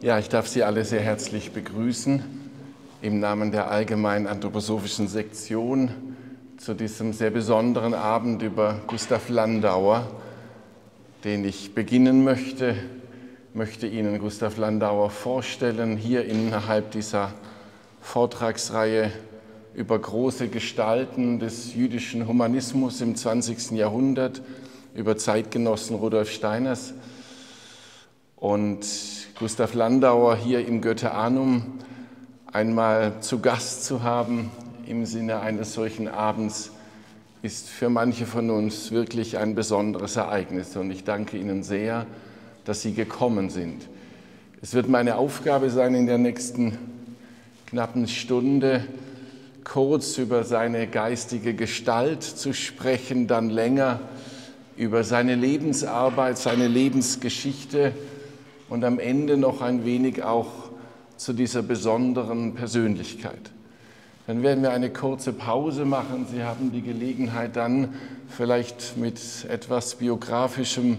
Ja, ich darf Sie alle sehr herzlich begrüßen im Namen der Allgemeinen Anthroposophischen Sektion zu diesem sehr besonderen Abend über Gustav Landauer, den ich beginnen möchte. Ich möchte Ihnen Gustav Landauer vorstellen, hier innerhalb dieser Vortragsreihe über große Gestalten des jüdischen Humanismus im 20. Jahrhundert, über Zeitgenossen Rudolf Steiners. Und Gustav Landauer hier im Goetheanum einmal zu Gast zu haben im Sinne eines solchen Abends ist für manche von uns wirklich ein besonderes Ereignis. Und ich danke Ihnen sehr, dass Sie gekommen sind. Es wird meine Aufgabe sein, in der nächsten knappen Stunde kurz über seine geistige Gestalt zu sprechen, dann länger über seine Lebensarbeit, seine Lebensgeschichte und am Ende noch ein wenig auch zu dieser besonderen Persönlichkeit. Dann werden wir eine kurze Pause machen. Sie haben die Gelegenheit dann vielleicht mit etwas biografischem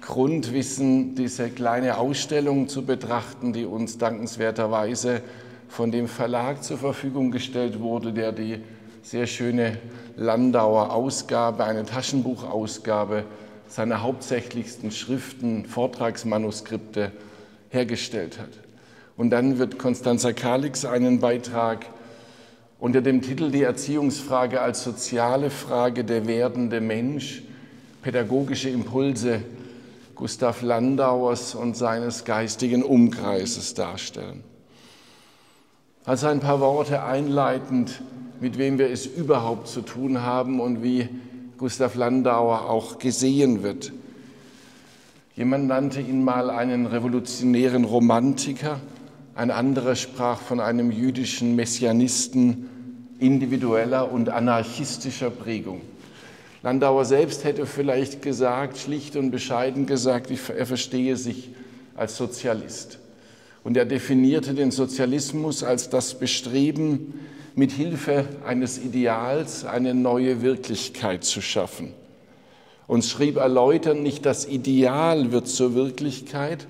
Grundwissen diese kleine Ausstellung zu betrachten, die uns dankenswerterweise von dem Verlag zur Verfügung gestellt wurde, der die sehr schöne Landauer Ausgabe, eine Taschenbuchausgabe seiner hauptsächlichsten Schriften, Vortragsmanuskripte hergestellt hat. Und dann wird Konstanzer Kalix einen Beitrag unter dem Titel Die Erziehungsfrage als soziale Frage der werdende Mensch, pädagogische Impulse Gustav Landauers und seines geistigen Umkreises darstellen. Also ein paar Worte einleitend, mit wem wir es überhaupt zu tun haben und wie Gustav Landauer auch gesehen wird. Jemand nannte ihn mal einen revolutionären Romantiker, ein anderer sprach von einem jüdischen Messianisten individueller und anarchistischer Prägung. Landauer selbst hätte vielleicht gesagt, schlicht und bescheiden gesagt, er verstehe sich als Sozialist. Und er definierte den Sozialismus als das Bestreben, mit Hilfe eines Ideals eine neue Wirklichkeit zu schaffen. Und schrieb erläutern, nicht das Ideal wird zur Wirklichkeit,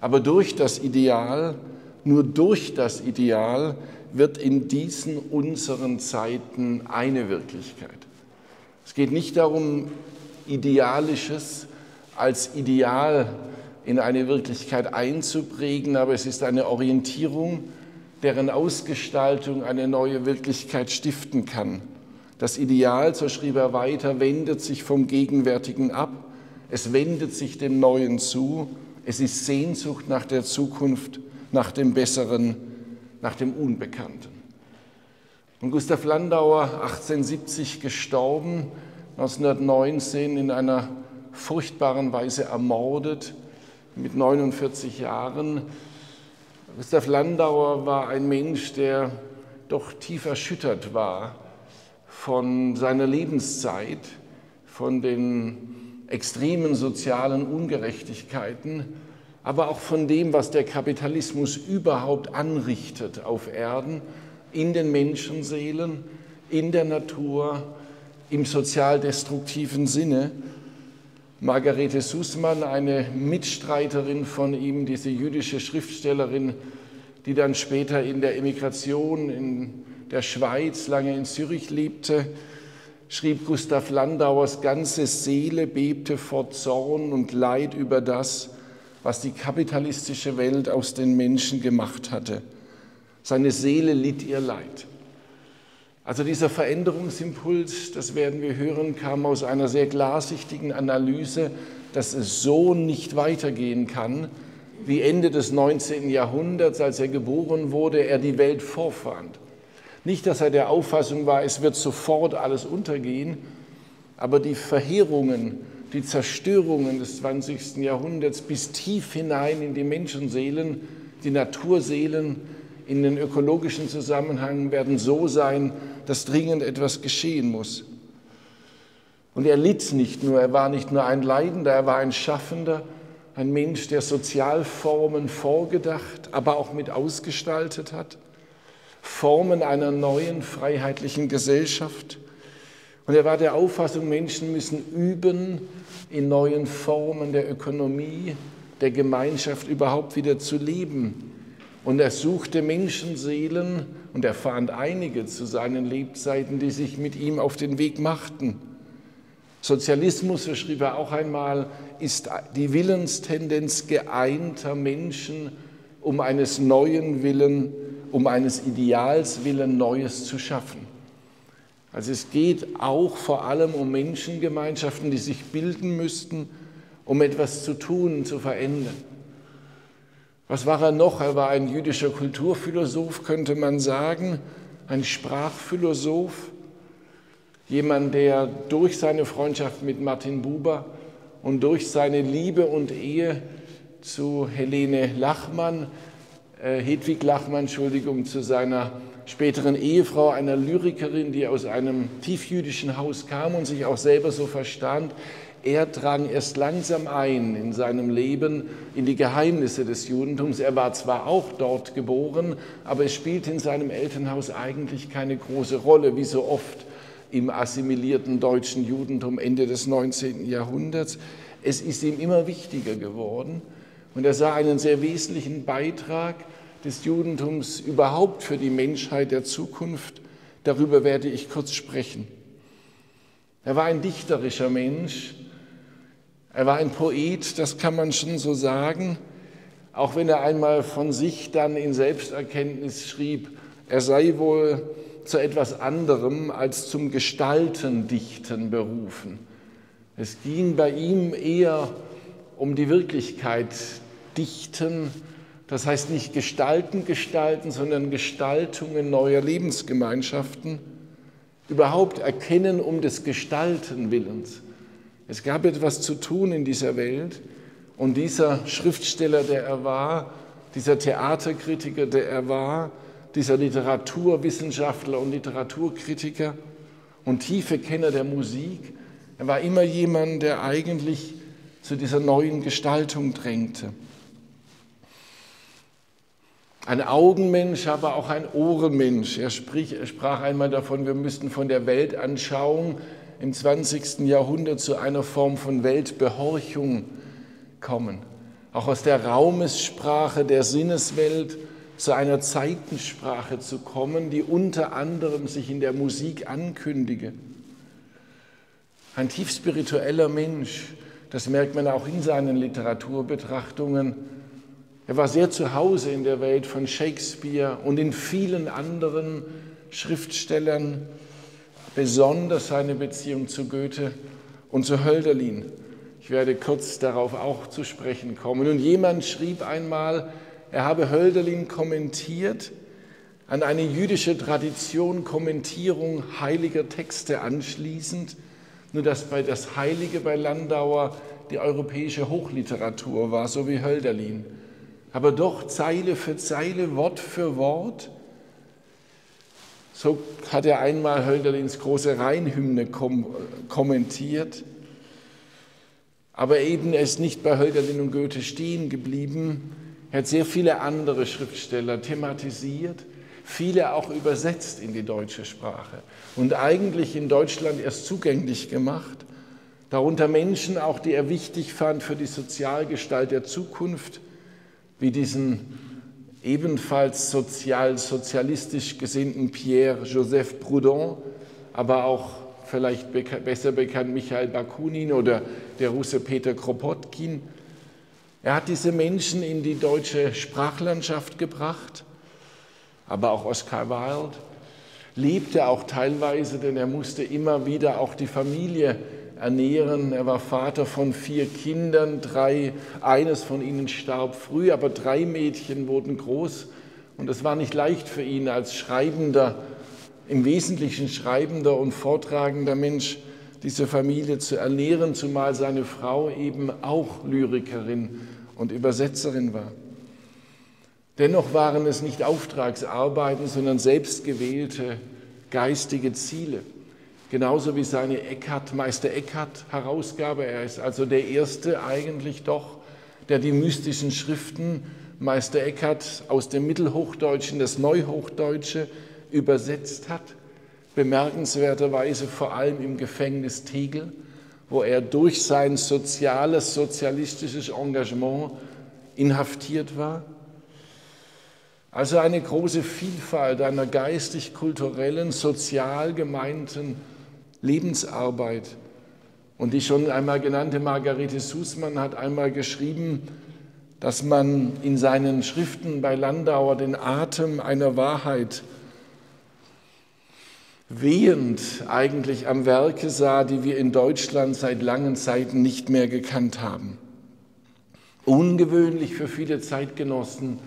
aber durch das Ideal, nur durch das Ideal wird in diesen unseren Zeiten eine Wirklichkeit. Es geht nicht darum, Idealisches als Ideal in eine Wirklichkeit einzuprägen, aber es ist eine Orientierung, deren Ausgestaltung eine neue Wirklichkeit stiften kann. Das Ideal, so schrieb er weiter, wendet sich vom Gegenwärtigen ab, es wendet sich dem Neuen zu, es ist Sehnsucht nach der Zukunft, nach dem Besseren, nach dem Unbekannten. Und Gustav Landauer, 1870 gestorben, 1919 in einer furchtbaren Weise ermordet, mit 49 Jahren, Gustav Landauer war ein Mensch, der doch tief erschüttert war von seiner Lebenszeit, von den extremen sozialen Ungerechtigkeiten, aber auch von dem, was der Kapitalismus überhaupt anrichtet auf Erden, in den Menschenseelen, in der Natur, im sozialdestruktiven Sinne. Margarete Sussmann, eine Mitstreiterin von ihm, diese jüdische Schriftstellerin, die dann später in der Emigration in der Schweiz lange in Zürich lebte, schrieb Gustav Landauers ganze Seele bebte vor Zorn und Leid über das, was die kapitalistische Welt aus den Menschen gemacht hatte. Seine Seele litt ihr Leid. Also dieser Veränderungsimpuls, das werden wir hören, kam aus einer sehr klarsichtigen Analyse, dass es so nicht weitergehen kann, wie Ende des 19. Jahrhunderts, als er geboren wurde, er die Welt vorfand. Nicht, dass er der Auffassung war, es wird sofort alles untergehen, aber die Verheerungen, die Zerstörungen des 20. Jahrhunderts bis tief hinein in die Menschenseelen, die Naturseelen, in den ökologischen Zusammenhang werden so sein, dass dringend etwas geschehen muss. Und er litt nicht nur, er war nicht nur ein Leidender, er war ein Schaffender, ein Mensch, der Sozialformen vorgedacht, aber auch mit ausgestaltet hat, Formen einer neuen freiheitlichen Gesellschaft. Und er war der Auffassung, Menschen müssen üben in neuen Formen der Ökonomie, der Gemeinschaft überhaupt wieder zu leben. Und er suchte Menschenseelen und er fand einige zu seinen Lebzeiten, die sich mit ihm auf den Weg machten. Sozialismus, so schrieb er auch einmal, ist die Willenstendenz geeinter Menschen, um eines neuen Willen, um eines Ideals willen Neues zu schaffen. Also es geht auch vor allem um Menschengemeinschaften, die sich bilden müssten, um etwas zu tun, zu verändern. Was war er noch? Er war ein jüdischer Kulturphilosoph, könnte man sagen, ein Sprachphilosoph, jemand, der durch seine Freundschaft mit Martin Buber und durch seine Liebe und Ehe zu Helene Lachmann, äh, Hedwig Lachmann, Entschuldigung, zu seiner späteren Ehefrau, einer Lyrikerin, die aus einem tiefjüdischen Haus kam und sich auch selber so verstand, er drang erst langsam ein in seinem Leben in die Geheimnisse des Judentums. Er war zwar auch dort geboren, aber es spielte in seinem Elternhaus eigentlich keine große Rolle, wie so oft im assimilierten deutschen Judentum Ende des 19. Jahrhunderts. Es ist ihm immer wichtiger geworden und er sah einen sehr wesentlichen Beitrag des Judentums überhaupt für die Menschheit der Zukunft. Darüber werde ich kurz sprechen. Er war ein dichterischer Mensch, er war ein Poet, das kann man schon so sagen, auch wenn er einmal von sich dann in Selbsterkenntnis schrieb, er sei wohl zu etwas anderem als zum Gestalten, Dichten berufen. Es ging bei ihm eher um die Wirklichkeit, Dichten, das heißt nicht Gestalten gestalten, sondern Gestaltungen neuer Lebensgemeinschaften, überhaupt Erkennen um des Gestalten Willens. Es gab etwas zu tun in dieser Welt und dieser Schriftsteller, der er war, dieser Theaterkritiker, der er war, dieser Literaturwissenschaftler und Literaturkritiker und tiefe Kenner der Musik, er war immer jemand, der eigentlich zu dieser neuen Gestaltung drängte. Ein Augenmensch, aber auch ein Ohrenmensch. Er, sprach einmal davon, wir müssten von der Weltanschauung im 20. Jahrhundert zu einer Form von Weltbehorchung kommen. Auch aus der Raumessprache der Sinneswelt zu einer Zeitensprache zu kommen, die unter anderem sich in der Musik ankündige. Ein tief spiritueller Mensch, das merkt man auch in seinen Literaturbetrachtungen. Er war sehr zu Hause in der Welt von Shakespeare und in vielen anderen Schriftstellern, besonders seine Beziehung zu Goethe und zu Hölderlin. Ich werde kurz darauf auch zu sprechen kommen. Und jemand schrieb einmal, er habe Hölderlin kommentiert, an eine jüdische Tradition Kommentierung heiliger Texte anschließend, nur dass bei das Heilige bei Landauer die europäische Hochliteratur war, so wie Hölderlin. Aber doch Zeile für Zeile, Wort für Wort so hat er einmal Hölderlins große Rheinhymne kom kommentiert. Aber eben ist nicht bei Hölderlin und Goethe stehen geblieben. Er hat sehr viele andere Schriftsteller thematisiert, viele auch übersetzt in die deutsche Sprache und eigentlich in Deutschland erst zugänglich gemacht. Darunter Menschen auch, die er wichtig fand für die Sozialgestalt der Zukunft, wie diesen ebenfalls sozial, sozialistisch gesinnten Pierre-Joseph Proudhon, aber auch vielleicht besser bekannt Michael Bakunin oder der Russe Peter Kropotkin. Er hat diese Menschen in die deutsche Sprachlandschaft gebracht, aber auch Oscar Wilde lebte auch teilweise, denn er musste immer wieder auch die Familie ernähren. Er war Vater von vier Kindern, drei, eines von ihnen starb früh, aber drei Mädchen wurden groß. Und es war nicht leicht für ihn als Schreibender, im Wesentlichen schreibender und vortragender Mensch, diese Familie zu ernähren, zumal seine Frau eben auch Lyrikerin und Übersetzerin war. Dennoch waren es nicht Auftragsarbeiten, sondern selbstgewählte geistige Ziele genauso wie seine Eckhart, Meister Eckhart Herausgabe. Er ist also der Erste eigentlich doch, der die mystischen Schriften Meister Eckhart aus dem Mittelhochdeutschen, das Neuhochdeutsche übersetzt hat. Bemerkenswerterweise vor allem im Gefängnis Tegel, wo er durch sein soziales, sozialistisches Engagement inhaftiert war. Also eine große Vielfalt einer geistig-kulturellen, sozial gemeinten Lebensarbeit. Und die schon einmal genannte Margarete Sußmann hat einmal geschrieben, dass man in seinen Schriften bei Landauer den Atem einer Wahrheit wehend eigentlich am Werke sah, die wir in Deutschland seit langen Zeiten nicht mehr gekannt haben. Ungewöhnlich für viele Zeitgenossen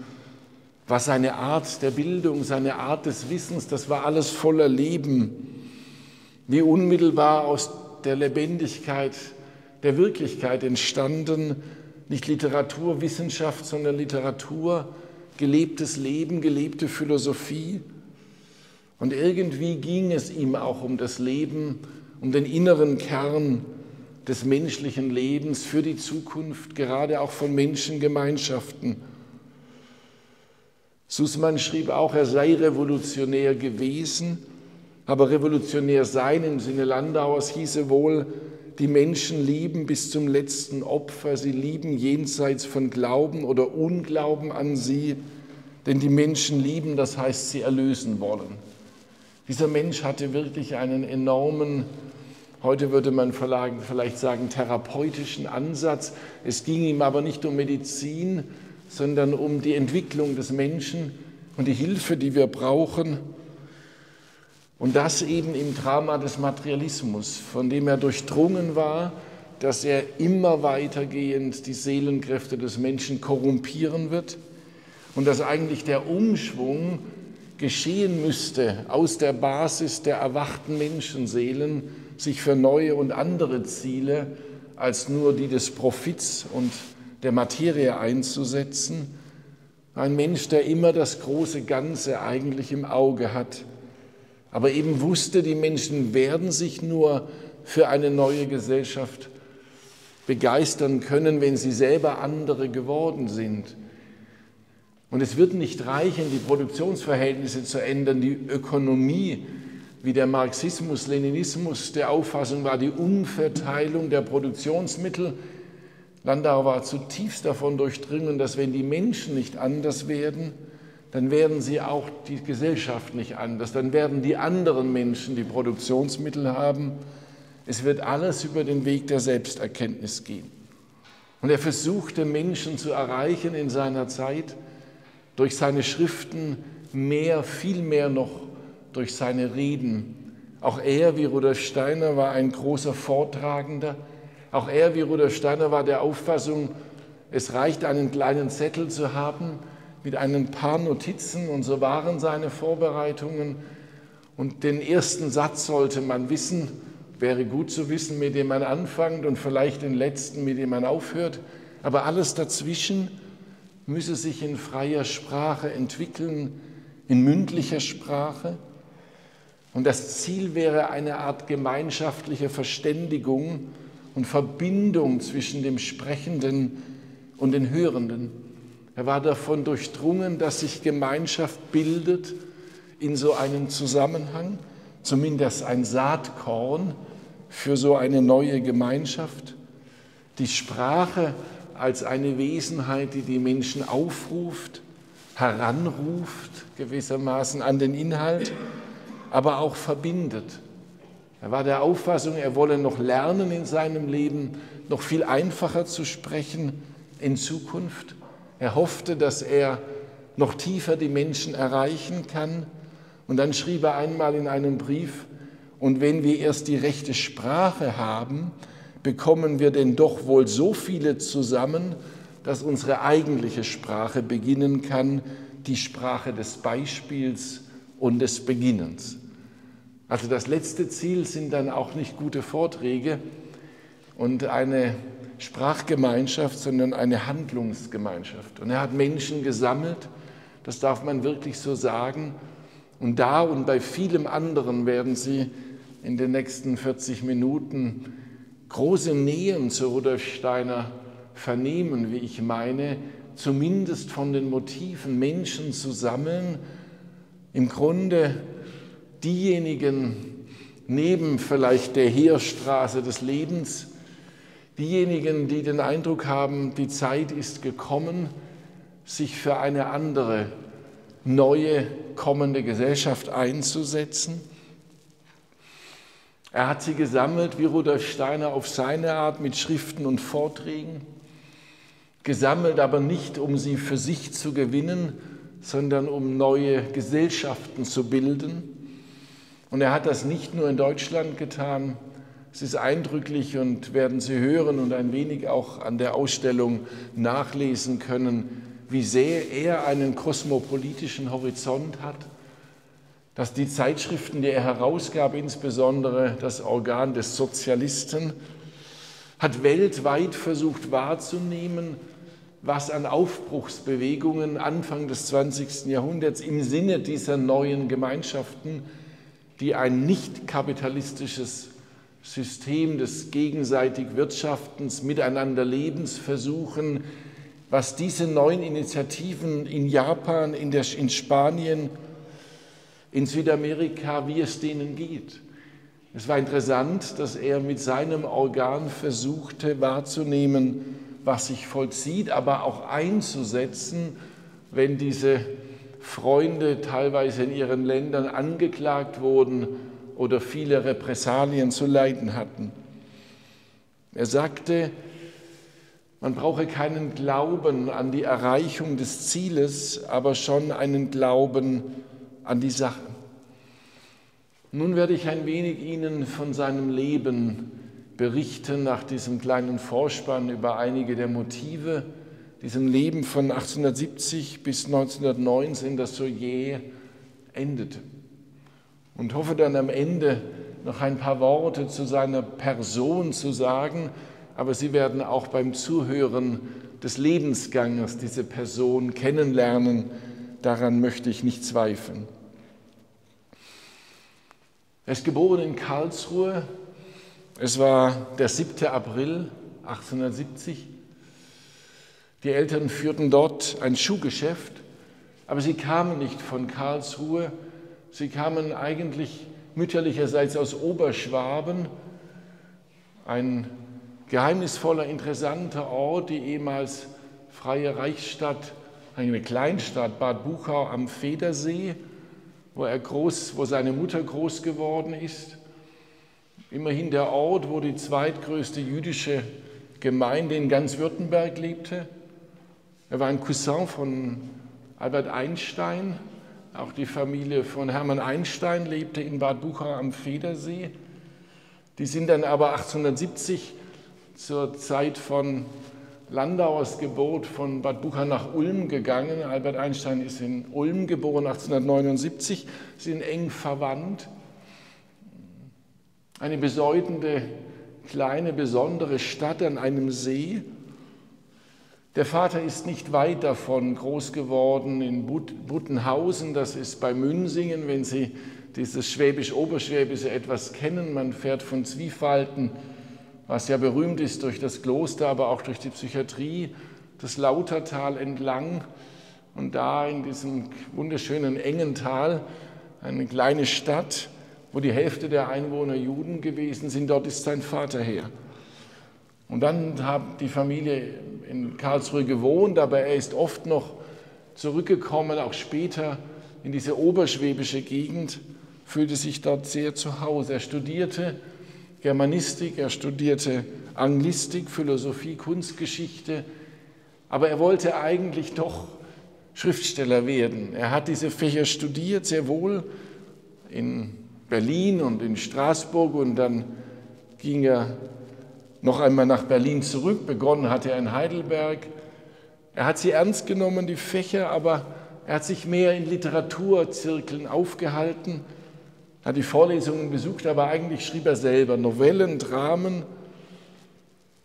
war seine Art der Bildung, seine Art des Wissens, das war alles voller Leben, wie unmittelbar aus der Lebendigkeit der Wirklichkeit entstanden, nicht Literatur, Wissenschaft, sondern Literatur, gelebtes Leben, gelebte Philosophie. Und irgendwie ging es ihm auch um das Leben, um den inneren Kern des menschlichen Lebens für die Zukunft, gerade auch von Menschengemeinschaften. Sussmann schrieb auch, er sei revolutionär gewesen, aber revolutionär sein im Sinne Landauers hieße wohl, die Menschen lieben bis zum letzten Opfer, sie lieben jenseits von Glauben oder Unglauben an sie, denn die Menschen lieben, das heißt, sie erlösen wollen. Dieser Mensch hatte wirklich einen enormen, heute würde man vielleicht sagen, therapeutischen Ansatz. Es ging ihm aber nicht um Medizin, sondern um die Entwicklung des Menschen und die Hilfe, die wir brauchen. Und das eben im Drama des Materialismus, von dem er durchdrungen war, dass er immer weitergehend die Seelenkräfte des Menschen korrumpieren wird und dass eigentlich der Umschwung geschehen müsste, aus der Basis der erwachten Menschenseelen sich für neue und andere Ziele als nur die des Profits und der Materie einzusetzen. Ein Mensch, der immer das große Ganze eigentlich im Auge hat, aber eben wusste, die Menschen werden sich nur für eine neue Gesellschaft begeistern können, wenn sie selber andere geworden sind und es wird nicht reichen, die Produktionsverhältnisse zu ändern, die Ökonomie, wie der Marxismus, Leninismus der Auffassung war, die Umverteilung der Produktionsmittel. Landau war zutiefst davon durchdringen, dass wenn die Menschen nicht anders werden, dann werden sie auch die Gesellschaft nicht anders, dann werden die anderen Menschen die Produktionsmittel haben. Es wird alles über den Weg der Selbsterkenntnis gehen. Und er versuchte Menschen zu erreichen in seiner Zeit, durch seine Schriften mehr, viel mehr noch durch seine Reden. Auch er, wie Rudolf Steiner, war ein großer Vortragender. Auch er, wie Rudolf Steiner, war der Auffassung, es reicht, einen kleinen Zettel zu haben mit ein paar Notizen und so waren seine Vorbereitungen. Und den ersten Satz sollte man wissen, wäre gut zu wissen, mit dem man anfängt und vielleicht den letzten, mit dem man aufhört. Aber alles dazwischen müsse sich in freier Sprache entwickeln, in mündlicher Sprache. Und das Ziel wäre eine Art gemeinschaftliche Verständigung und Verbindung zwischen dem Sprechenden und den Hörenden. Er war davon durchdrungen, dass sich Gemeinschaft bildet in so einem Zusammenhang, zumindest ein Saatkorn für so eine neue Gemeinschaft. Die Sprache als eine Wesenheit, die die Menschen aufruft, heranruft gewissermaßen an den Inhalt, aber auch verbindet. Er war der Auffassung, er wolle noch lernen in seinem Leben, noch viel einfacher zu sprechen in Zukunft. Er hoffte, dass er noch tiefer die Menschen erreichen kann. Und dann schrieb er einmal in einem Brief, und wenn wir erst die rechte Sprache haben, bekommen wir denn doch wohl so viele zusammen, dass unsere eigentliche Sprache beginnen kann, die Sprache des Beispiels und des Beginnens. Also das letzte Ziel sind dann auch nicht gute Vorträge und eine Sprachgemeinschaft, sondern eine Handlungsgemeinschaft. Und er hat Menschen gesammelt, das darf man wirklich so sagen. Und da und bei vielem anderen werden Sie in den nächsten 40 Minuten große Nähen zu Rudolf Steiner vernehmen, wie ich meine, zumindest von den Motiven Menschen zu sammeln, im Grunde diejenigen neben vielleicht der Heerstraße des Lebens, Diejenigen, die den Eindruck haben, die Zeit ist gekommen, sich für eine andere, neue, kommende Gesellschaft einzusetzen. Er hat sie gesammelt, wie Rudolf Steiner auf seine Art, mit Schriften und Vorträgen. Gesammelt aber nicht, um sie für sich zu gewinnen, sondern um neue Gesellschaften zu bilden. Und er hat das nicht nur in Deutschland getan. Es ist eindrücklich und werden Sie hören und ein wenig auch an der Ausstellung nachlesen können, wie sehr er einen kosmopolitischen Horizont hat, dass die Zeitschriften, die er herausgab, insbesondere das Organ des Sozialisten, hat weltweit versucht wahrzunehmen, was an Aufbruchsbewegungen Anfang des 20. Jahrhunderts im Sinne dieser neuen Gemeinschaften, die ein nicht kapitalistisches System des gegenseitig Wirtschaftens, Miteinanderlebens versuchen, was diese neuen Initiativen in Japan, in, der, in Spanien, in Südamerika, wie es denen geht. Es war interessant, dass er mit seinem Organ versuchte wahrzunehmen, was sich vollzieht, aber auch einzusetzen, wenn diese Freunde teilweise in ihren Ländern angeklagt wurden oder viele Repressalien zu leiden hatten. Er sagte, man brauche keinen Glauben an die Erreichung des Zieles, aber schon einen Glauben an die Sache. Nun werde ich ein wenig Ihnen von seinem Leben berichten nach diesem kleinen Vorspann über einige der Motive, diesem Leben von 1870 bis 1919, das so jäh endete. Und hoffe dann am Ende noch ein paar Worte zu seiner Person zu sagen, aber Sie werden auch beim Zuhören des Lebensganges diese Person kennenlernen. Daran möchte ich nicht zweifeln. Er ist geboren in Karlsruhe es war der 7. April 1870. Die Eltern führten dort ein Schuhgeschäft, aber sie kamen nicht von Karlsruhe, sie kamen eigentlich mütterlicherseits aus Oberschwaben, ein geheimnisvoller, interessanter Ort, die ehemals freie Reichsstadt, eine Kleinstadt Bad Buchau am Federsee, wo er groß, wo seine Mutter groß geworden ist immerhin der Ort, wo die zweitgrößte jüdische Gemeinde in ganz Württemberg lebte. Er war ein Cousin von Albert Einstein. Auch die Familie von Hermann Einstein lebte in Bad Buchau am Federsee. Die sind dann aber 1870 zur Zeit von Landauers Gebot von Bad Buchau nach Ulm gegangen. Albert Einstein ist in Ulm geboren 1879, sind eng verwandt. Eine bedeutende, kleine, besondere Stadt an einem See. Der Vater ist nicht weit davon groß geworden in Buttenhausen, das ist bei Münsingen, wenn Sie dieses Schwäbisch-Oberschwäbische etwas kennen. Man fährt von Zwiefalten, was ja berühmt ist durch das Kloster, aber auch durch die Psychiatrie, das Lautertal entlang. Und da in diesem wunderschönen engen Tal eine kleine Stadt, wo die Hälfte der Einwohner Juden gewesen sind, dort ist sein Vater her. Und dann hat die Familie in Karlsruhe gewohnt, aber er ist oft noch zurückgekommen, auch später in diese oberschwäbische Gegend, fühlte sich dort sehr zu Hause. Er studierte Germanistik, er studierte Anglistik, Philosophie, Kunstgeschichte, aber er wollte eigentlich doch Schriftsteller werden. Er hat diese Fächer studiert, sehr wohl in Berlin und in Straßburg und dann ging er noch einmal nach Berlin zurück. Begonnen hat er in Heidelberg. Er hat sie ernst genommen, die Fächer, aber er hat sich mehr in Literaturzirkeln aufgehalten, hat die Vorlesungen besucht, aber eigentlich schrieb er selber Novellen, Dramen,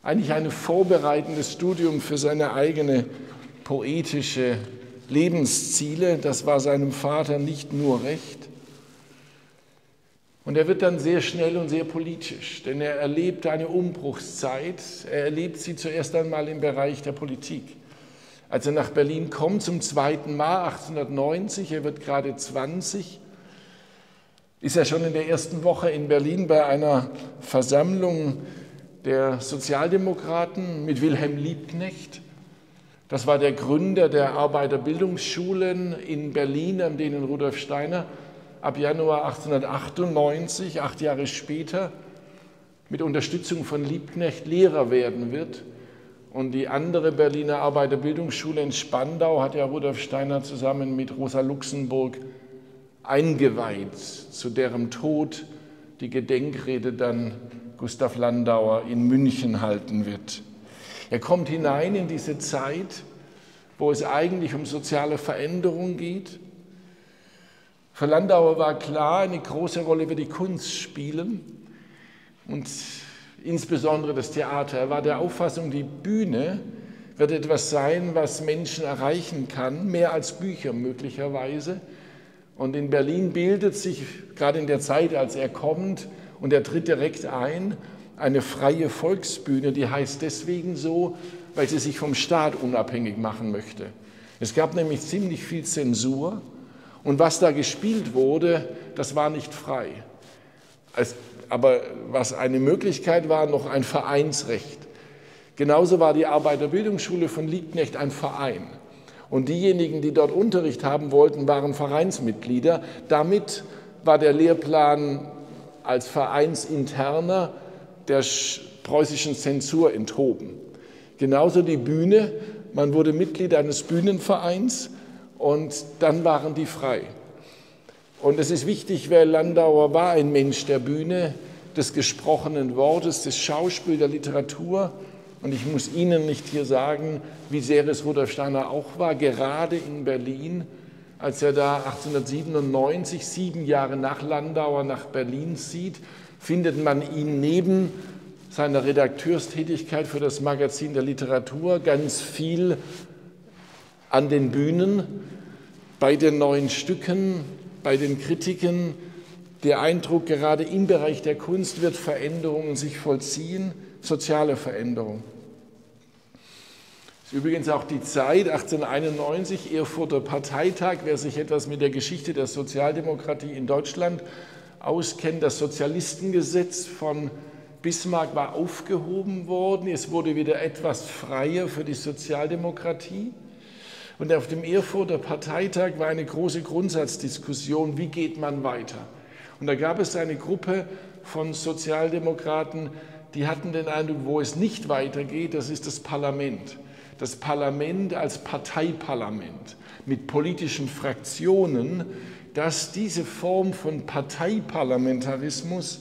eigentlich ein vorbereitendes Studium für seine eigene poetische Lebensziele. Das war seinem Vater nicht nur recht. Und er wird dann sehr schnell und sehr politisch, denn er erlebt eine Umbruchszeit. Er erlebt sie zuerst einmal im Bereich der Politik. Als er nach Berlin kommt, zum zweiten Mal 1890, er wird gerade 20, ist er schon in der ersten Woche in Berlin bei einer Versammlung der Sozialdemokraten mit Wilhelm Liebknecht. Das war der Gründer der Arbeiterbildungsschulen in Berlin, an denen Rudolf Steiner ab Januar 1898, acht Jahre später, mit Unterstützung von Liebknecht Lehrer werden wird. Und die andere Berliner Arbeiterbildungsschule in Spandau hat ja Rudolf Steiner zusammen mit Rosa Luxemburg eingeweiht, zu deren Tod die Gedenkrede dann Gustav Landauer in München halten wird. Er kommt hinein in diese Zeit, wo es eigentlich um soziale Veränderung geht. Für Landauer war klar, eine große Rolle wird die Kunst spielen und insbesondere das Theater. Er war der Auffassung, die Bühne wird etwas sein, was Menschen erreichen kann, mehr als Bücher möglicherweise. Und in Berlin bildet sich gerade in der Zeit, als er kommt, und er tritt direkt ein, eine freie Volksbühne, die heißt deswegen so, weil sie sich vom Staat unabhängig machen möchte. Es gab nämlich ziemlich viel Zensur und was da gespielt wurde, das war nicht frei. Es, aber was eine Möglichkeit war, noch ein Vereinsrecht. Genauso war die Arbeiterbildungsschule von Liebknecht ein Verein. Und diejenigen, die dort Unterricht haben wollten, waren Vereinsmitglieder. Damit war der Lehrplan als Vereinsinterner der preußischen Zensur enthoben. Genauso die Bühne, man wurde Mitglied eines Bühnenvereins und dann waren die frei. Und es ist wichtig, weil Landauer war ein Mensch der Bühne, des gesprochenen Wortes, des Schauspiels, der Literatur. Und ich muss Ihnen nicht hier sagen, wie sehr es Rudolf Steiner auch war, gerade in Berlin als er da 1897, sieben Jahre nach Landauer, nach Berlin zieht, findet man ihn neben seiner Redakteurstätigkeit für das Magazin der Literatur ganz viel an den Bühnen, bei den neuen Stücken, bei den Kritiken. Der Eindruck, gerade im Bereich der Kunst wird Veränderungen sich vollziehen, soziale Veränderungen. Übrigens auch die Zeit 1891, Erfurter Parteitag, wer sich etwas mit der Geschichte der Sozialdemokratie in Deutschland auskennt, das Sozialistengesetz von Bismarck war aufgehoben worden, es wurde wieder etwas freier für die Sozialdemokratie. Und auf dem Erfurter Parteitag war eine große Grundsatzdiskussion, wie geht man weiter. Und da gab es eine Gruppe von Sozialdemokraten, die hatten den Eindruck, wo es nicht weitergeht, das ist das Parlament das Parlament als Parteiparlament mit politischen Fraktionen, dass diese Form von Parteiparlamentarismus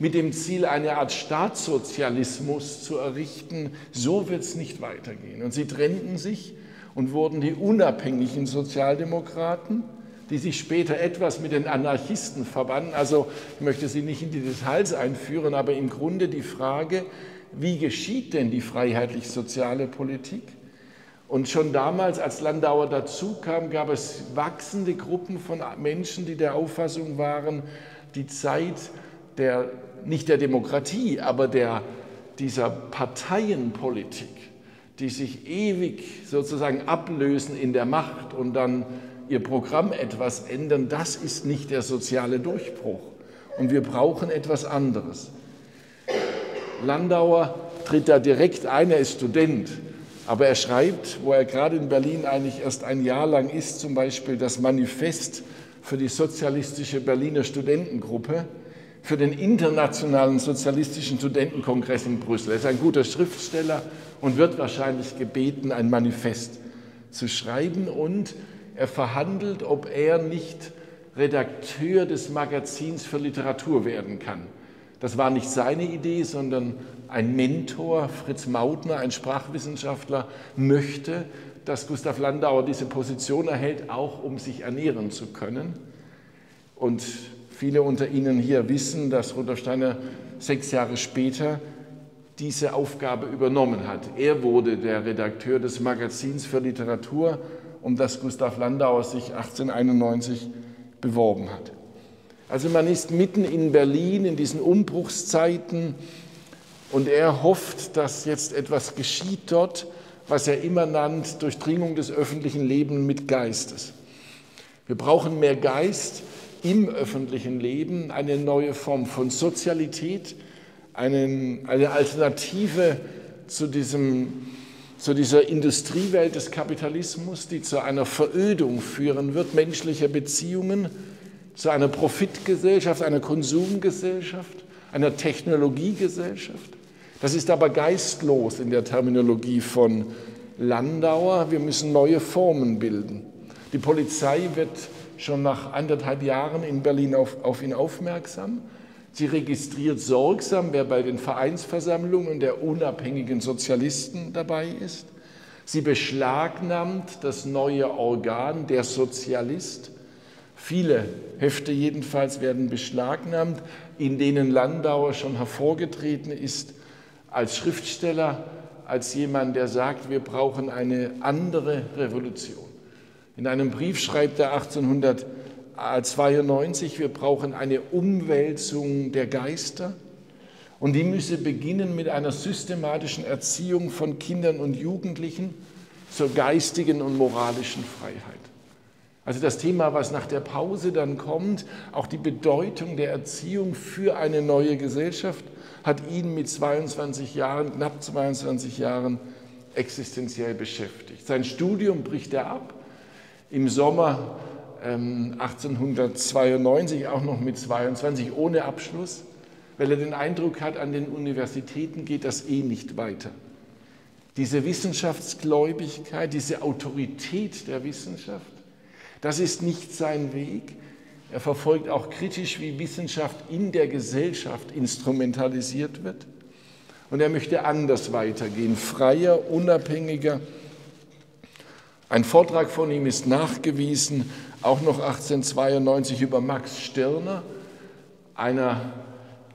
mit dem Ziel, eine Art Staatssozialismus zu errichten, so wird es nicht weitergehen. Und sie trennten sich und wurden die unabhängigen Sozialdemokraten, die sich später etwas mit den Anarchisten verbanden. Also ich möchte Sie nicht in die Details einführen, aber im Grunde die Frage, wie geschieht denn die freiheitlich-soziale Politik? Und schon damals, als Landauer dazu kam, gab es wachsende Gruppen von Menschen, die der Auffassung waren, die Zeit der, nicht der Demokratie, aber der, dieser Parteienpolitik, die sich ewig sozusagen ablösen in der Macht und dann ihr Programm etwas ändern, das ist nicht der soziale Durchbruch. Und wir brauchen etwas anderes. Landauer tritt da direkt ein, er ist Student, aber er schreibt, wo er gerade in Berlin eigentlich erst ein Jahr lang ist, zum Beispiel das Manifest für die sozialistische Berliner Studentengruppe, für den Internationalen Sozialistischen Studentenkongress in Brüssel. Er ist ein guter Schriftsteller und wird wahrscheinlich gebeten, ein Manifest zu schreiben und er verhandelt, ob er nicht Redakteur des Magazins für Literatur werden kann. Das war nicht seine Idee, sondern ein Mentor, Fritz Mautner, ein Sprachwissenschaftler, möchte, dass Gustav Landauer diese Position erhält, auch um sich ernähren zu können. Und viele unter Ihnen hier wissen, dass Rudolf Steiner sechs Jahre später diese Aufgabe übernommen hat. Er wurde der Redakteur des Magazins für Literatur, um das Gustav Landauer sich 1891 beworben hat. Also man ist mitten in Berlin in diesen Umbruchszeiten und er hofft, dass jetzt etwas geschieht dort, was er immer nannt, Durchdringung des öffentlichen Lebens mit Geistes. Wir brauchen mehr Geist im öffentlichen Leben, eine neue Form von Sozialität, einen, eine Alternative zu, diesem, zu dieser Industriewelt des Kapitalismus, die zu einer Verödung führen wird menschlicher Beziehungen, zu einer Profitgesellschaft, einer Konsumgesellschaft, einer Technologiegesellschaft. Das ist aber geistlos in der Terminologie von Landauer. Wir müssen neue Formen bilden. Die Polizei wird schon nach anderthalb Jahren in Berlin auf, auf ihn aufmerksam. Sie registriert sorgsam, wer bei den Vereinsversammlungen der unabhängigen Sozialisten dabei ist. Sie beschlagnahmt das neue Organ, der Sozialist. Viele Hefte jedenfalls werden beschlagnahmt, in denen Landauer schon hervorgetreten ist als Schriftsteller, als jemand, der sagt, wir brauchen eine andere Revolution. In einem Brief schreibt er 1892, wir brauchen eine Umwälzung der Geister und die müsse beginnen mit einer systematischen Erziehung von Kindern und Jugendlichen zur geistigen und moralischen Freiheit. Also das Thema, was nach der Pause dann kommt, auch die Bedeutung der Erziehung für eine neue Gesellschaft, hat ihn mit 22 Jahren, knapp 22 Jahren, existenziell beschäftigt. Sein Studium bricht er ab. Im Sommer 1892, ähm, auch noch mit 22, ohne Abschluss, weil er den Eindruck hat, an den Universitäten geht das eh nicht weiter. Diese Wissenschaftsgläubigkeit, diese Autorität der Wissenschaft, das ist nicht sein Weg. Er verfolgt auch kritisch, wie Wissenschaft in der Gesellschaft instrumentalisiert wird. Und er möchte anders weitergehen, freier, unabhängiger. Ein Vortrag von ihm ist nachgewiesen, auch noch 1892 über Max Stirner, einer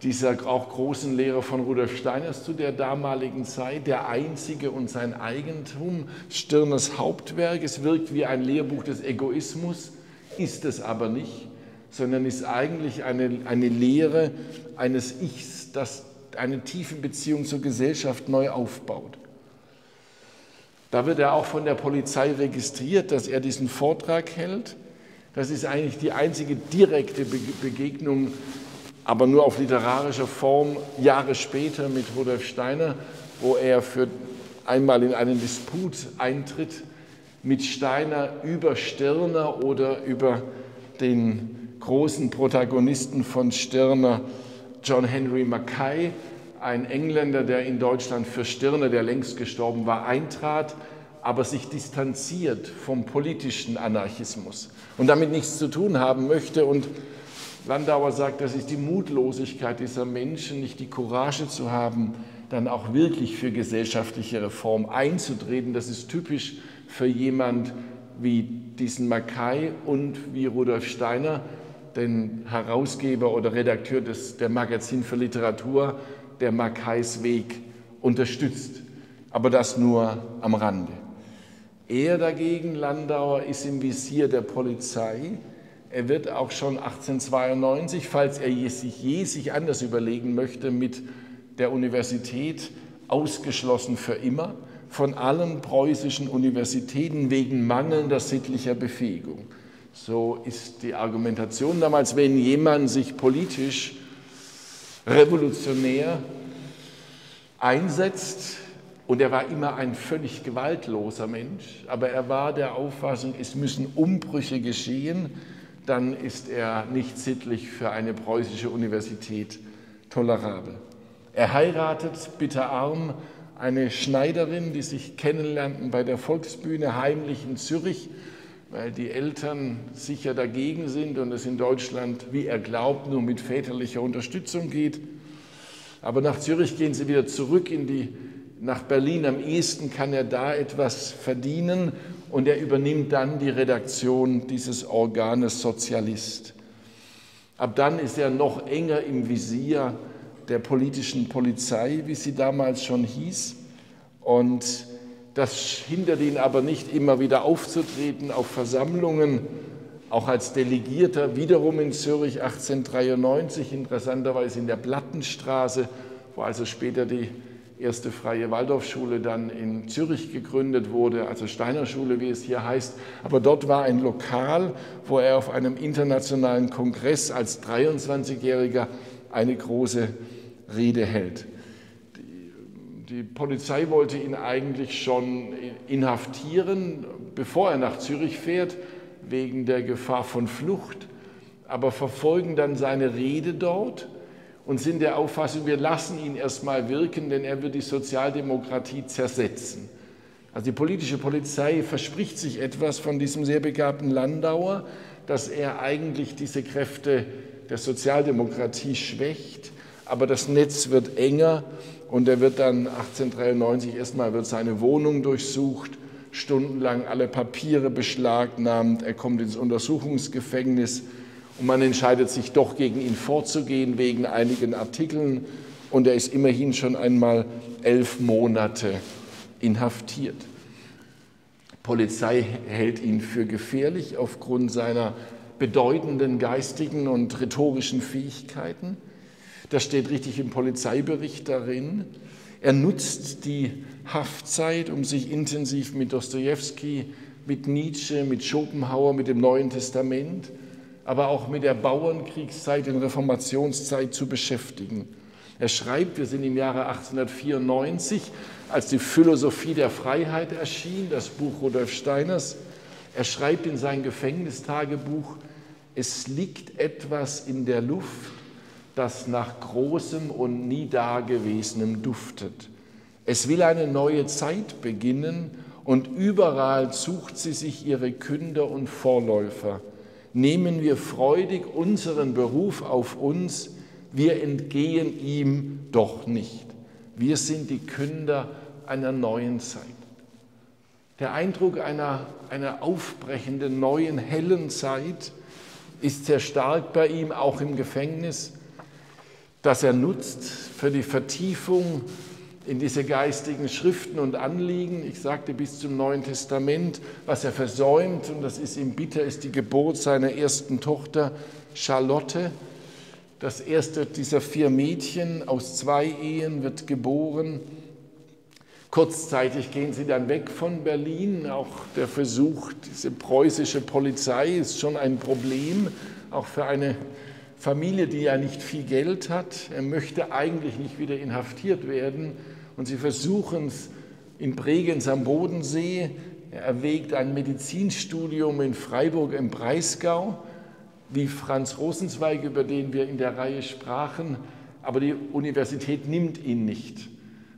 dieser auch großen Lehrer von Rudolf Steiners zu der damaligen Zeit, der einzige und sein Eigentum, Stirners Hauptwerk. Es wirkt wie ein Lehrbuch des Egoismus, ist es aber nicht, sondern ist eigentlich eine, eine Lehre eines Ichs, das eine tiefe Beziehung zur Gesellschaft neu aufbaut. Da wird er auch von der Polizei registriert, dass er diesen Vortrag hält. Das ist eigentlich die einzige direkte Begegnung aber nur auf literarischer Form Jahre später mit Rudolf Steiner, wo er für einmal in einen Disput eintritt mit Steiner über Stirner oder über den großen Protagonisten von Stirner, John Henry Mackay, ein Engländer, der in Deutschland für Stirner, der längst gestorben war, eintrat, aber sich distanziert vom politischen Anarchismus und damit nichts zu tun haben möchte und Landauer sagt, das ist die Mutlosigkeit dieser Menschen, nicht die Courage zu haben, dann auch wirklich für gesellschaftliche Reform einzutreten. Das ist typisch für jemand wie diesen Mackay und wie Rudolf Steiner, den Herausgeber oder Redakteur des, der Magazin für Literatur, der Mackays Weg unterstützt. Aber das nur am Rande. Er dagegen, Landauer, ist im Visier der Polizei er wird auch schon 1892, falls er sich je sich anders überlegen möchte, mit der Universität ausgeschlossen für immer von allen preußischen Universitäten wegen mangelnder sittlicher Befähigung. So ist die Argumentation damals, wenn jemand sich politisch revolutionär einsetzt, und er war immer ein völlig gewaltloser Mensch, aber er war der Auffassung, es müssen Umbrüche geschehen, dann ist er nicht sittlich für eine preußische Universität tolerabel. Er heiratet bitterarm eine Schneiderin, die sich kennenlernten bei der Volksbühne heimlich in Zürich, weil die Eltern sicher dagegen sind und es in Deutschland, wie er glaubt, nur mit väterlicher Unterstützung geht. Aber nach Zürich gehen sie wieder zurück in die, nach Berlin. Am ehesten kann er da etwas verdienen und er übernimmt dann die Redaktion dieses Organes Sozialist. Ab dann ist er noch enger im Visier der politischen Polizei, wie sie damals schon hieß. Und das hindert ihn aber nicht, immer wieder aufzutreten auf Versammlungen, auch als Delegierter wiederum in Zürich 1893, interessanterweise in der Plattenstraße, wo also später die erste freie Waldorfschule dann in Zürich gegründet wurde, also Steiner Schule, wie es hier heißt. Aber dort war ein Lokal, wo er auf einem internationalen Kongress als 23-Jähriger eine große Rede hält. Die, die Polizei wollte ihn eigentlich schon inhaftieren, bevor er nach Zürich fährt, wegen der Gefahr von Flucht, aber verfolgen dann seine Rede dort und sind der Auffassung, wir lassen ihn erstmal wirken, denn er wird die Sozialdemokratie zersetzen. Also die politische Polizei verspricht sich etwas von diesem sehr begabten Landauer, dass er eigentlich diese Kräfte der Sozialdemokratie schwächt, aber das Netz wird enger und er wird dann 1893 erstmal wird seine Wohnung durchsucht, stundenlang alle Papiere beschlagnahmt, er kommt ins Untersuchungsgefängnis und man entscheidet sich doch gegen ihn vorzugehen wegen einigen Artikeln und er ist immerhin schon einmal elf Monate inhaftiert. Polizei hält ihn für gefährlich aufgrund seiner bedeutenden geistigen und rhetorischen Fähigkeiten. Das steht richtig im Polizeibericht darin. Er nutzt die Haftzeit, um sich intensiv mit Dostoevsky, mit Nietzsche, mit Schopenhauer, mit dem Neuen Testament, aber auch mit der Bauernkriegszeit und Reformationszeit zu beschäftigen. Er schreibt, wir sind im Jahre 1894, als die Philosophie der Freiheit erschien, das Buch Rudolf Steiners. Er schreibt in sein Gefängnistagebuch, es liegt etwas in der Luft, das nach großem und nie dagewesenem duftet. Es will eine neue Zeit beginnen und überall sucht sie sich ihre Künder und Vorläufer. Nehmen wir freudig unseren Beruf auf uns, wir entgehen ihm doch nicht. Wir sind die Künder einer neuen Zeit. Der Eindruck einer, einer aufbrechenden, neuen, hellen Zeit ist sehr stark bei ihm, auch im Gefängnis, das er nutzt für die Vertiefung in diese geistigen Schriften und Anliegen. Ich sagte bis zum Neuen Testament, was er versäumt, und das ist ihm bitter, ist die Geburt seiner ersten Tochter Charlotte. Das erste dieser vier Mädchen aus zwei Ehen wird geboren. Kurzzeitig gehen sie dann weg von Berlin. Auch der Versuch, diese preußische Polizei ist schon ein Problem, auch für eine Familie, die ja nicht viel Geld hat. Er möchte eigentlich nicht wieder inhaftiert werden. Und sie versuchen es in Bregenz am Bodensee. Er erwägt ein Medizinstudium in Freiburg im Breisgau wie Franz Rosenzweig, über den wir in der Reihe sprachen, aber die Universität nimmt ihn nicht,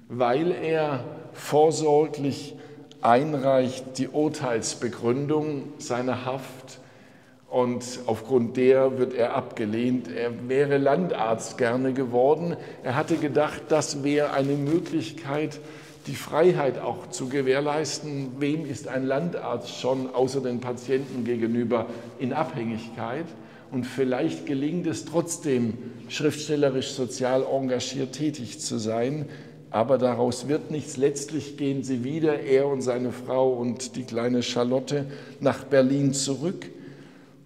weil er vorsorglich einreicht die Urteilsbegründung seiner Haft und aufgrund der wird er abgelehnt. Er wäre Landarzt gerne geworden. Er hatte gedacht, das wäre eine Möglichkeit, die Freiheit auch zu gewährleisten. Wem ist ein Landarzt schon außer den Patienten gegenüber in Abhängigkeit? und vielleicht gelingt es trotzdem, schriftstellerisch sozial engagiert tätig zu sein. Aber daraus wird nichts. Letztlich gehen sie wieder, er und seine Frau und die kleine Charlotte, nach Berlin zurück,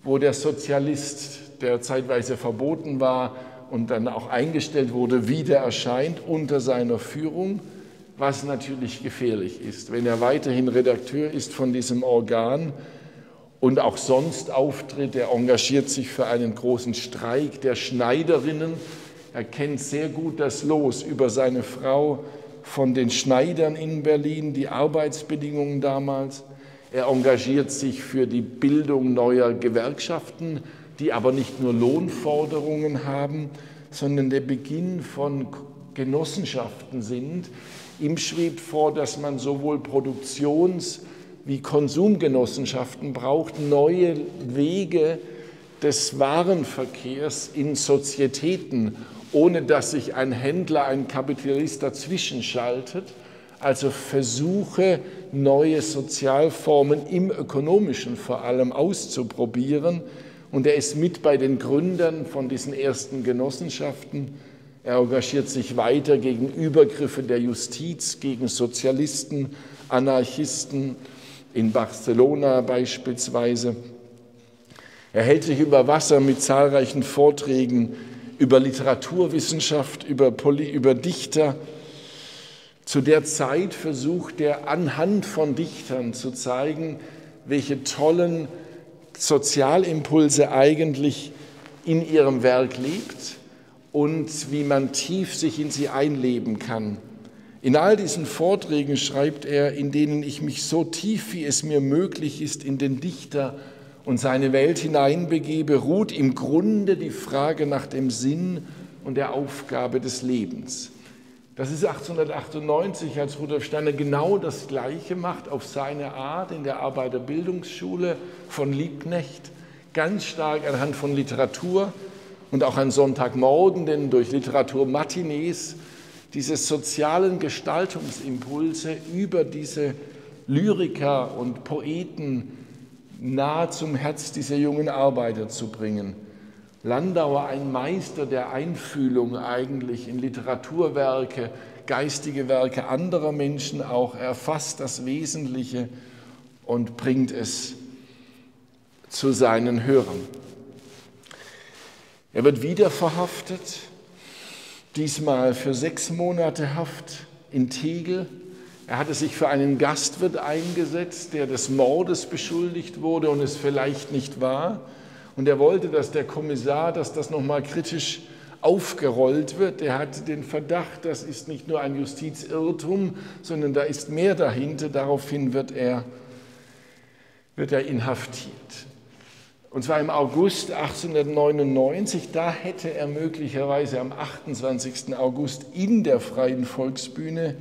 wo der Sozialist, der zeitweise verboten war und dann auch eingestellt wurde, wieder erscheint unter seiner Führung, was natürlich gefährlich ist. Wenn er weiterhin Redakteur ist von diesem Organ, und auch sonst auftritt. Er engagiert sich für einen großen Streik der Schneiderinnen. Er kennt sehr gut das Los über seine Frau von den Schneidern in Berlin, die Arbeitsbedingungen damals. Er engagiert sich für die Bildung neuer Gewerkschaften, die aber nicht nur Lohnforderungen haben, sondern der Beginn von Genossenschaften sind. Ihm schwebt vor, dass man sowohl Produktions- wie Konsumgenossenschaften braucht neue Wege des Warenverkehrs in Sozietäten, ohne dass sich ein Händler, ein Kapitalist dazwischen schaltet. Also Versuche, neue Sozialformen im ökonomischen vor allem auszuprobieren. Und er ist mit bei den Gründern von diesen ersten Genossenschaften. Er engagiert sich weiter gegen Übergriffe der Justiz, gegen Sozialisten, Anarchisten in Barcelona beispielsweise. Er hält sich über Wasser mit zahlreichen Vorträgen über Literaturwissenschaft, über, Poly, über Dichter. Zu der Zeit versucht er anhand von Dichtern zu zeigen, welche tollen Sozialimpulse eigentlich in ihrem Werk lebt und wie man tief sich in sie einleben kann. In all diesen Vorträgen schreibt er, in denen ich mich so tief wie es mir möglich ist in den Dichter und seine Welt hineinbegebe, ruht im Grunde die Frage nach dem Sinn und der Aufgabe des Lebens. Das ist 1898, als Rudolf Steiner genau das Gleiche macht, auf seine Art in der Arbeiterbildungsschule von Liebknecht, ganz stark anhand von Literatur und auch an Sonntagmorgen, durch Literaturmatinees diese sozialen Gestaltungsimpulse über diese Lyriker und Poeten nahe zum Herz dieser jungen Arbeiter zu bringen. Landauer ein Meister der Einfühlung eigentlich in Literaturwerke, geistige Werke anderer Menschen auch. erfasst das Wesentliche und bringt es zu seinen Hörern. Er wird wieder verhaftet, diesmal für sechs Monate Haft in Tegel. Er hatte sich für einen Gastwirt eingesetzt, der des Mordes beschuldigt wurde und es vielleicht nicht war. Und er wollte, dass der Kommissar, dass das nochmal kritisch aufgerollt wird. Er hatte den Verdacht, das ist nicht nur ein Justizirrtum, sondern da ist mehr dahinter. Daraufhin wird er, wird er inhaftiert. Und zwar im August 1899, da hätte er möglicherweise am 28. August in der Freien Volksbühne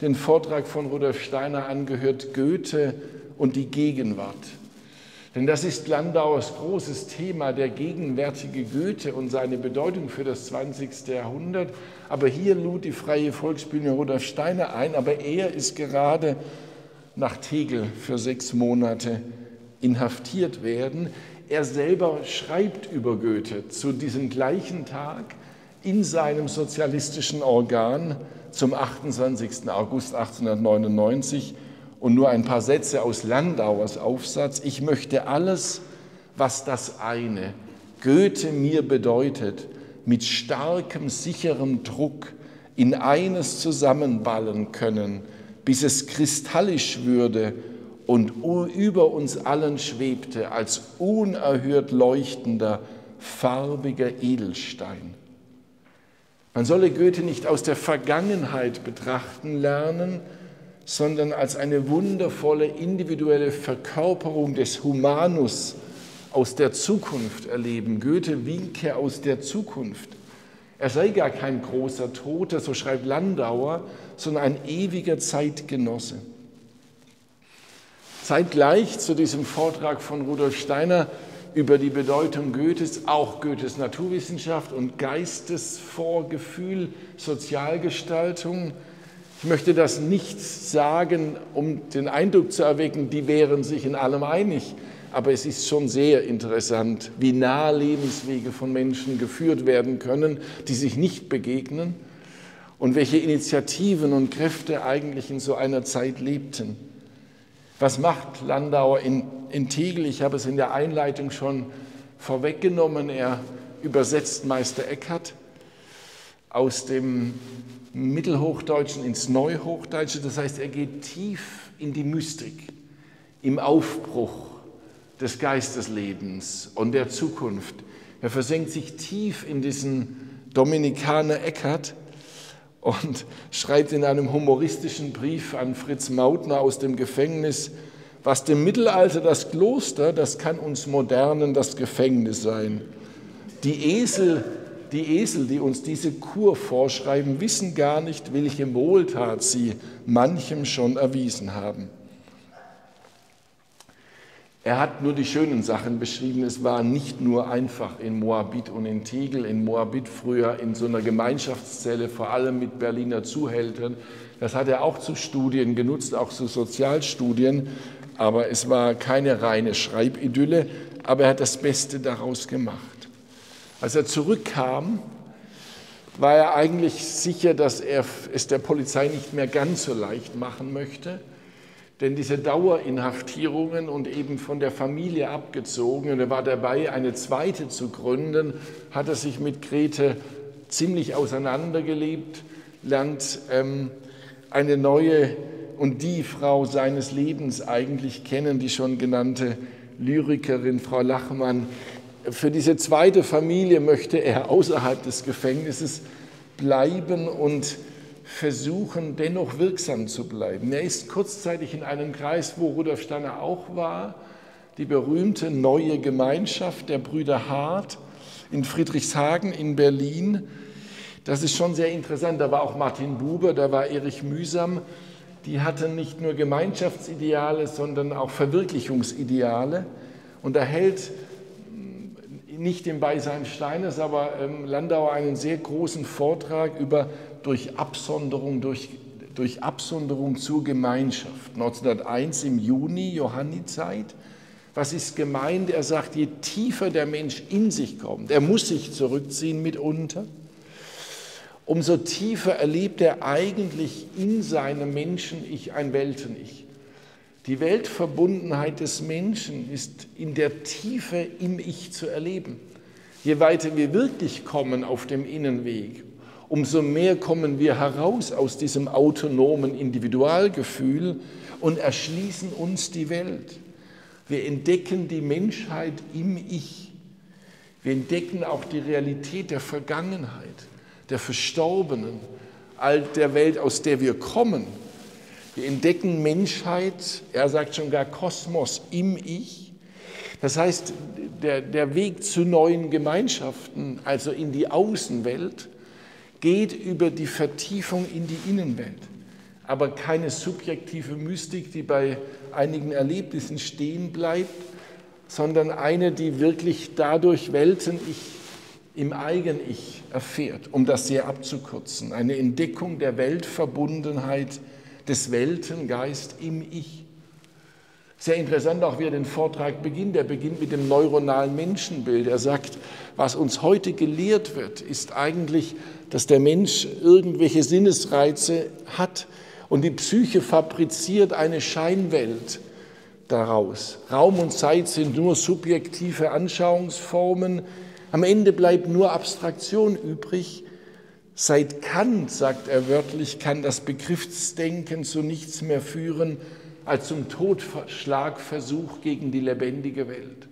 den Vortrag von Rudolf Steiner angehört, Goethe und die Gegenwart. Denn das ist Landauers großes Thema, der gegenwärtige Goethe und seine Bedeutung für das 20. Jahrhundert. Aber hier lud die Freie Volksbühne Rudolf Steiner ein, aber er ist gerade nach Tegel für sechs Monate inhaftiert werden. Er selber schreibt über Goethe zu diesem gleichen Tag in seinem sozialistischen Organ zum 28. August 1899 und nur ein paar Sätze aus Landauers Aufsatz. Ich möchte alles, was das eine, Goethe mir bedeutet, mit starkem, sicherem Druck in eines zusammenballen können, bis es kristallisch würde und über uns allen schwebte als unerhört leuchtender, farbiger Edelstein. Man solle Goethe nicht aus der Vergangenheit betrachten lernen, sondern als eine wundervolle individuelle Verkörperung des Humanus aus der Zukunft erleben. Goethe winke aus der Zukunft. Er sei gar kein großer Toter, so schreibt Landauer, sondern ein ewiger Zeitgenosse. Zeitgleich zu diesem Vortrag von Rudolf Steiner über die Bedeutung Goethes, auch Goethes Naturwissenschaft und Geistesvorgefühl, Sozialgestaltung, ich möchte das nicht sagen, um den Eindruck zu erwecken, die wären sich in allem einig. Aber es ist schon sehr interessant, wie nah Lebenswege von Menschen geführt werden können, die sich nicht begegnen und welche Initiativen und Kräfte eigentlich in so einer Zeit lebten. Was macht Landauer in, in Tegel? Ich habe es in der Einleitung schon vorweggenommen. Er übersetzt Meister Eckhart aus dem Mittelhochdeutschen ins Neuhochdeutsche. Das heißt, er geht tief in die Mystik, im Aufbruch des Geisteslebens und der Zukunft. Er versenkt sich tief in diesen Dominikaner Eckert und schreibt in einem humoristischen Brief an Fritz Mautner aus dem Gefängnis, was dem Mittelalter das Kloster, das kann uns Modernen das Gefängnis sein. Die Esel die Esel, die uns diese Kur vorschreiben, wissen gar nicht, welche Wohltat sie manchem schon erwiesen haben. Er hat nur die schönen Sachen beschrieben. Es war nicht nur einfach in Moabit und in Tegel, in Moabit früher in so einer Gemeinschaftszelle, vor allem mit Berliner Zuhältern. Das hat er auch zu Studien genutzt, auch zu Sozialstudien. Aber es war keine reine Schreibidylle, aber er hat das Beste daraus gemacht. Als er zurückkam, war er eigentlich sicher, dass er es der Polizei nicht mehr ganz so leicht machen möchte. Denn diese Dauerinhaftierungen und eben von der Familie abgezogen, und er war dabei, eine zweite zu gründen, hat er sich mit Grete ziemlich auseinandergelebt, lernt ähm, eine neue und die Frau seines Lebens eigentlich kennen, die schon genannte Lyrikerin Frau Lachmann, für diese zweite Familie möchte er außerhalb des Gefängnisses bleiben und versuchen, dennoch wirksam zu bleiben. Er ist kurzzeitig in einem Kreis, wo Rudolf Steiner auch war, die berühmte neue Gemeinschaft der Brüder Hart in Friedrichshagen in Berlin. Das ist schon sehr interessant. Da war auch Martin Buber, da war Erich Mühsam. Die hatten nicht nur Gemeinschaftsideale, sondern auch Verwirklichungsideale. Und da hält nicht im Beisein Steiners, aber ähm, Landauer einen sehr großen Vortrag über durch Absonderung, durch, durch Absonderung zur Gemeinschaft. 1901 im Juni, Johannizeit. Was ist gemeint? Er sagt, je tiefer der Mensch in sich kommt, er muss sich zurückziehen mitunter, umso tiefer erlebt er eigentlich in seinem Menschen-Ich ein Welten-Ich. Die Weltverbundenheit des Menschen ist in der Tiefe im Ich zu erleben. Je weiter wir wirklich kommen auf dem Innenweg, umso mehr kommen wir heraus aus diesem autonomen Individualgefühl und erschließen uns die Welt. Wir entdecken die Menschheit im Ich. Wir entdecken auch die Realität der Vergangenheit, der Verstorbenen, all der Welt, aus der wir kommen. Wir entdecken Menschheit, er sagt schon gar Kosmos im Ich. Das heißt, der, der Weg zu neuen Gemeinschaften, also in die Außenwelt, geht über die Vertiefung in die Innenwelt aber keine subjektive Mystik, die bei einigen Erlebnissen stehen bleibt, sondern eine, die wirklich dadurch Welten ich im Eigen-Ich erfährt, um das sehr abzukürzen. Eine Entdeckung der Weltverbundenheit des Weltengeist im Ich. Sehr interessant auch, wie er den Vortrag beginnt. Er beginnt mit dem neuronalen Menschenbild. Er sagt, was uns heute gelehrt wird, ist eigentlich, dass der Mensch irgendwelche Sinnesreize hat, und die Psyche fabriziert eine Scheinwelt daraus. Raum und Zeit sind nur subjektive Anschauungsformen. Am Ende bleibt nur Abstraktion übrig. Seit Kant, sagt er wörtlich, kann das Begriffsdenken zu nichts mehr führen als zum Totschlagversuch gegen die lebendige Welt.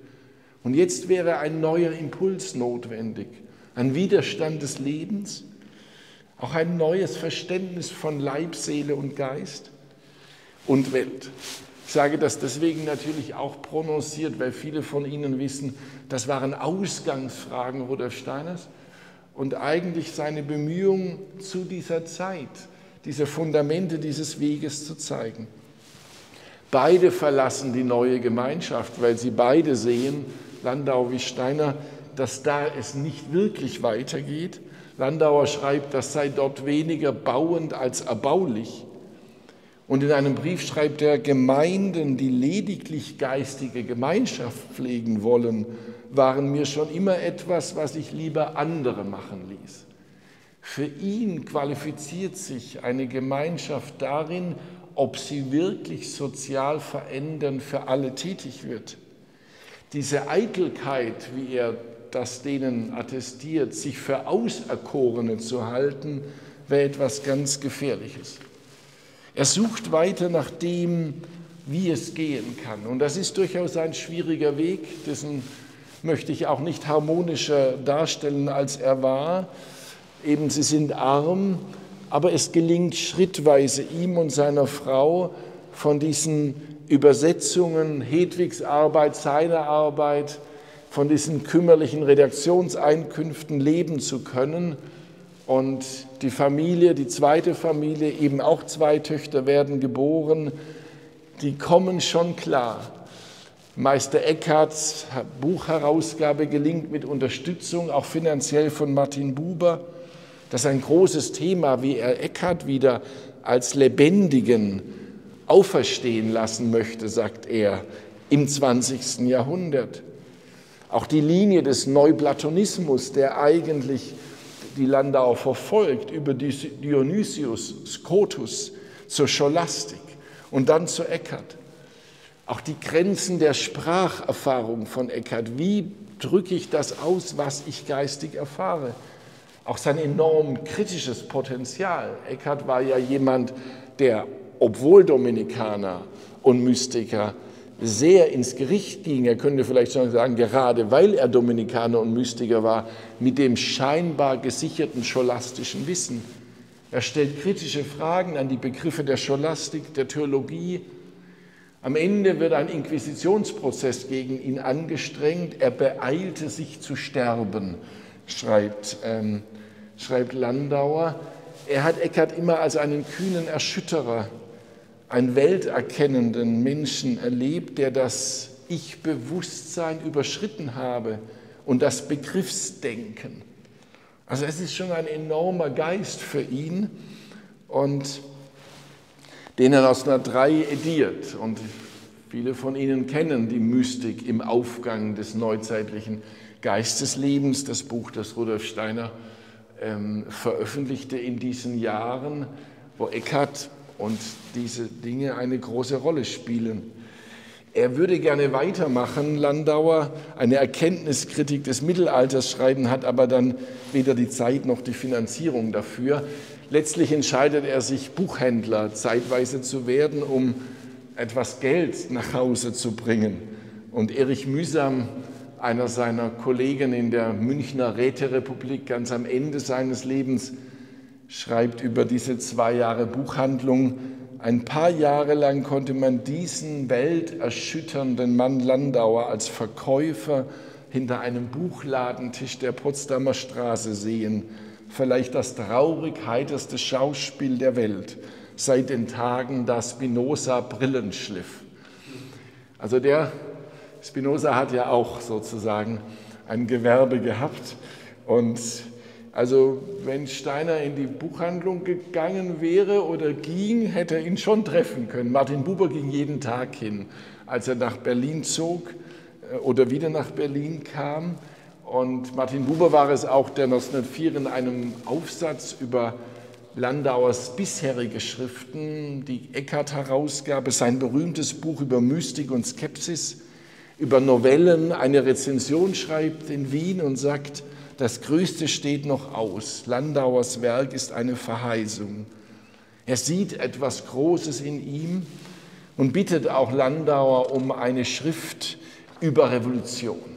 Und jetzt wäre ein neuer Impuls notwendig, ein Widerstand des Lebens, auch ein neues Verständnis von Leib, Seele und Geist und Welt. Ich sage das deswegen natürlich auch prononciert, weil viele von Ihnen wissen, das waren Ausgangsfragen Rudolf Steiners und eigentlich seine Bemühungen zu dieser Zeit, diese Fundamente dieses Weges zu zeigen. Beide verlassen die neue Gemeinschaft, weil sie beide sehen, Landau wie Steiner, dass da es nicht wirklich weitergeht Landauer schreibt, das sei dort weniger bauend als erbaulich. Und in einem Brief schreibt er, Gemeinden, die lediglich geistige Gemeinschaft pflegen wollen, waren mir schon immer etwas, was ich lieber andere machen ließ. Für ihn qualifiziert sich eine Gemeinschaft darin, ob sie wirklich sozial verändern für alle tätig wird. Diese Eitelkeit, wie er das denen attestiert, sich für Auserkorene zu halten, wäre etwas ganz Gefährliches. Er sucht weiter nach dem, wie es gehen kann. Und das ist durchaus ein schwieriger Weg, dessen möchte ich auch nicht harmonischer darstellen, als er war. Eben, sie sind arm, aber es gelingt schrittweise ihm und seiner Frau von diesen Übersetzungen, Hedwigs Arbeit, seiner Arbeit, von diesen kümmerlichen Redaktionseinkünften leben zu können. Und die Familie, die zweite Familie, eben auch zwei Töchter werden geboren, die kommen schon klar. Meister Eckharts Buchherausgabe gelingt mit Unterstützung, auch finanziell von Martin Buber. Das ist ein großes Thema, wie er Eckhart wieder als Lebendigen auferstehen lassen möchte, sagt er, im 20. Jahrhundert. Auch die Linie des Neuplatonismus, der eigentlich die Landau verfolgt, über Dionysius, Scotus zur Scholastik und dann zu Eckhart. Auch die Grenzen der Spracherfahrung von Eckhart. Wie drücke ich das aus, was ich geistig erfahre? Auch sein enorm kritisches Potenzial. Eckhart war ja jemand, der, obwohl Dominikaner und Mystiker, sehr ins Gericht ging, er könnte vielleicht schon sagen, gerade weil er Dominikaner und Mystiker war, mit dem scheinbar gesicherten scholastischen Wissen. Er stellt kritische Fragen an die Begriffe der Scholastik, der Theologie. Am Ende wird ein Inquisitionsprozess gegen ihn angestrengt. Er beeilte sich zu sterben, schreibt, ähm, schreibt Landauer. Er hat Eckhart immer als einen kühnen Erschütterer einen welterkennenden Menschen erlebt, der das Ich-Bewusstsein überschritten habe und das Begriffsdenken. Also es ist schon ein enormer Geist für ihn und den er aus einer 3 ediert. Und viele von Ihnen kennen die Mystik im Aufgang des neuzeitlichen Geisteslebens, das Buch, das Rudolf Steiner ähm, veröffentlichte in diesen Jahren, wo Eckhart und diese Dinge eine große Rolle spielen. Er würde gerne weitermachen, Landauer, eine Erkenntniskritik des Mittelalters schreiben, hat aber dann weder die Zeit noch die Finanzierung dafür. Letztlich entscheidet er sich, Buchhändler zeitweise zu werden, um etwas Geld nach Hause zu bringen. Und Erich Mühsam, einer seiner Kollegen in der Münchner Räterepublik, ganz am Ende seines Lebens, schreibt über diese zwei Jahre Buchhandlung, ein paar Jahre lang konnte man diesen welterschütternden Mann Landauer als Verkäufer hinter einem Buchladentisch der Potsdamer Straße sehen. Vielleicht das traurig heiterste Schauspiel der Welt seit den Tagen, da Spinoza Brillen schliff. Also der Spinoza hat ja auch sozusagen ein Gewerbe gehabt und also wenn Steiner in die Buchhandlung gegangen wäre oder ging, hätte er ihn schon treffen können. Martin Buber ging jeden Tag hin, als er nach Berlin zog äh, oder wieder nach Berlin kam. Und Martin Buber war es auch, der 1904 in einem Aufsatz über Landauers bisherige Schriften, die Eckart herausgab, sein berühmtes Buch über Mystik und Skepsis, über Novellen, eine Rezension schreibt in Wien und sagt, das Größte steht noch aus. Landauers Werk ist eine Verheißung. Er sieht etwas Großes in ihm und bittet auch Landauer um eine Schrift über Revolution.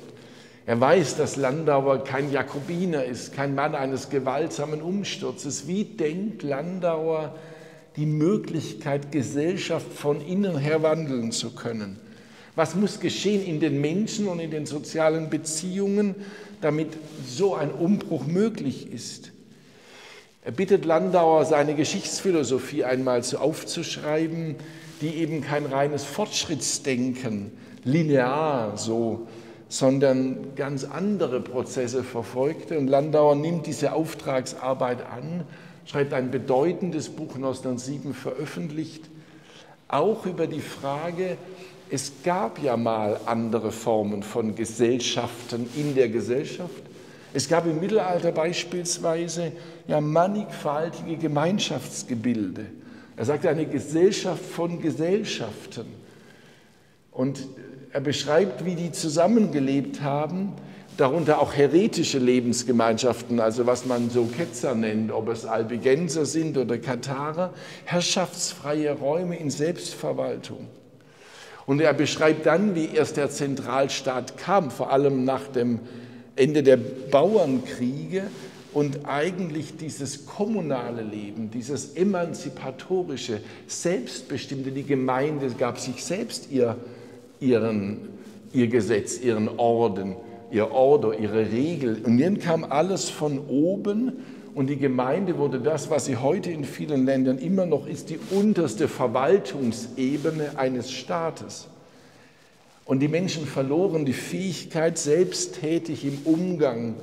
Er weiß, dass Landauer kein Jakobiner ist, kein Mann eines gewaltsamen Umsturzes. Wie denkt Landauer die Möglichkeit, Gesellschaft von innen her wandeln zu können? Was muss geschehen in den Menschen und in den sozialen Beziehungen, damit so ein Umbruch möglich ist. Er bittet Landauer, seine Geschichtsphilosophie einmal so aufzuschreiben, die eben kein reines Fortschrittsdenken, linear so, sondern ganz andere Prozesse verfolgte. Und Landauer nimmt diese Auftragsarbeit an, schreibt ein bedeutendes Buch 1907 veröffentlicht, auch über die Frage, es gab ja mal andere Formen von Gesellschaften in der Gesellschaft. Es gab im Mittelalter beispielsweise ja mannigfaltige Gemeinschaftsgebilde. Er sagt eine Gesellschaft von Gesellschaften. Und er beschreibt, wie die zusammengelebt haben, darunter auch heretische Lebensgemeinschaften, also was man so Ketzer nennt, ob es Albigenser sind oder Katharer, herrschaftsfreie Räume in Selbstverwaltung. Und er beschreibt dann, wie erst der Zentralstaat kam, vor allem nach dem Ende der Bauernkriege und eigentlich dieses kommunale Leben, dieses emanzipatorische, selbstbestimmte, die Gemeinde gab sich selbst ihr, ihren, ihr Gesetz, ihren Orden, ihr Order, ihre Regel. Und dann kam alles von oben und die Gemeinde wurde das, was sie heute in vielen Ländern immer noch ist, die unterste Verwaltungsebene eines Staates. Und die Menschen verloren die Fähigkeit, selbsttätig im Umgang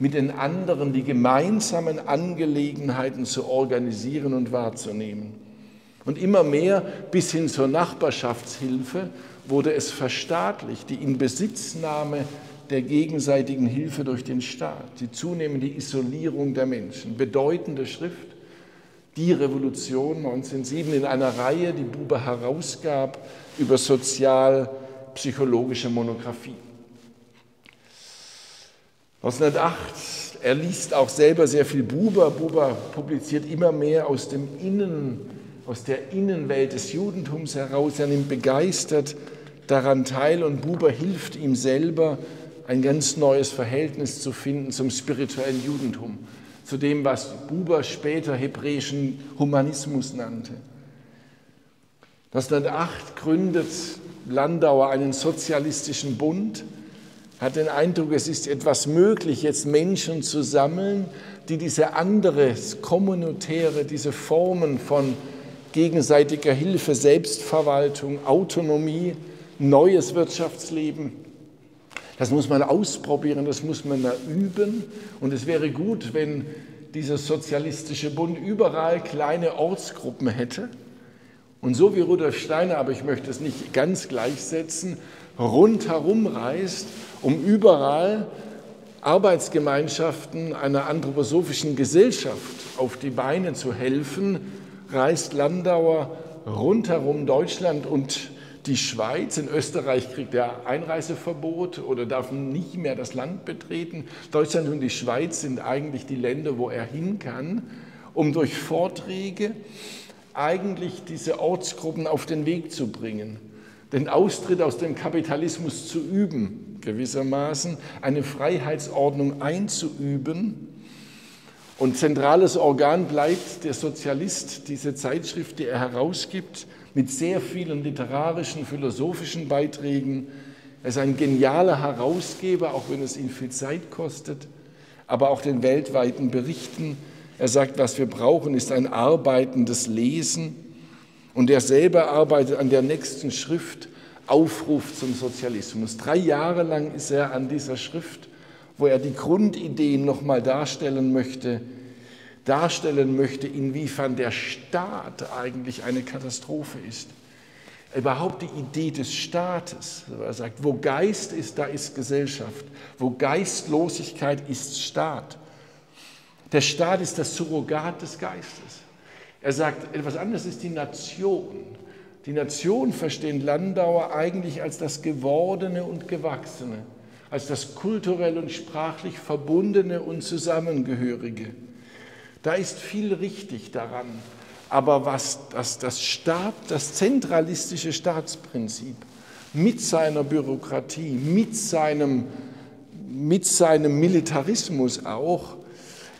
mit den anderen die gemeinsamen Angelegenheiten zu organisieren und wahrzunehmen. Und immer mehr bis hin zur Nachbarschaftshilfe wurde es verstaatlicht, die Inbesitznahme der gegenseitigen Hilfe durch den Staat, die zunehmende Isolierung der Menschen. Bedeutende Schrift, die Revolution 1907 in einer Reihe, die Buber herausgab, über sozial-psychologische Monographie. 1908, er liest auch selber sehr viel Buber. Buber publiziert immer mehr aus dem Innen, aus der Innenwelt des Judentums heraus. Er nimmt begeistert daran teil und Buber hilft ihm selber, ein ganz neues Verhältnis zu finden zum spirituellen Judentum, zu dem, was Buber später hebräischen Humanismus nannte. 1908 gründet Landauer einen sozialistischen Bund, hat den Eindruck, es ist etwas möglich, jetzt Menschen zu sammeln, die diese andere kommunitäre, diese Formen von gegenseitiger Hilfe, Selbstverwaltung, Autonomie, neues Wirtschaftsleben, das muss man ausprobieren, das muss man üben. Und es wäre gut, wenn dieser sozialistische Bund überall kleine Ortsgruppen hätte. Und so wie Rudolf Steiner, aber ich möchte es nicht ganz gleichsetzen, rundherum reist, um überall Arbeitsgemeinschaften einer anthroposophischen Gesellschaft auf die Beine zu helfen, reist Landauer rundherum Deutschland und die Schweiz. In Österreich kriegt er Einreiseverbot oder darf nicht mehr das Land betreten. Deutschland und die Schweiz sind eigentlich die Länder, wo er hin kann, um durch Vorträge eigentlich diese Ortsgruppen auf den Weg zu bringen, den Austritt aus dem Kapitalismus zu üben, gewissermaßen eine Freiheitsordnung einzuüben. Und zentrales Organ bleibt der Sozialist, diese Zeitschrift, die er herausgibt, mit sehr vielen literarischen, philosophischen Beiträgen. Er ist ein genialer Herausgeber, auch wenn es ihn viel Zeit kostet, aber auch den weltweiten Berichten. Er sagt, was wir brauchen, ist ein arbeitendes Lesen. Und er selber arbeitet an der nächsten Schrift, Aufruf zum Sozialismus. Drei Jahre lang ist er an dieser Schrift, wo er die Grundideen nochmal darstellen möchte, darstellen möchte, inwiefern der Staat eigentlich eine Katastrophe ist. Überhaupt die Idee des Staates. Er sagt, wo Geist ist, da ist Gesellschaft. Wo Geistlosigkeit ist Staat. Der Staat ist das Surrogat des Geistes. Er sagt, etwas anderes ist die Nation. Die Nation verstehen Landauer eigentlich als das Gewordene und Gewachsene, als das kulturell und sprachlich Verbundene und Zusammengehörige. Da ist viel richtig daran. Aber was das, das, Staat, das zentralistische Staatsprinzip mit seiner Bürokratie, mit seinem, mit seinem Militarismus auch,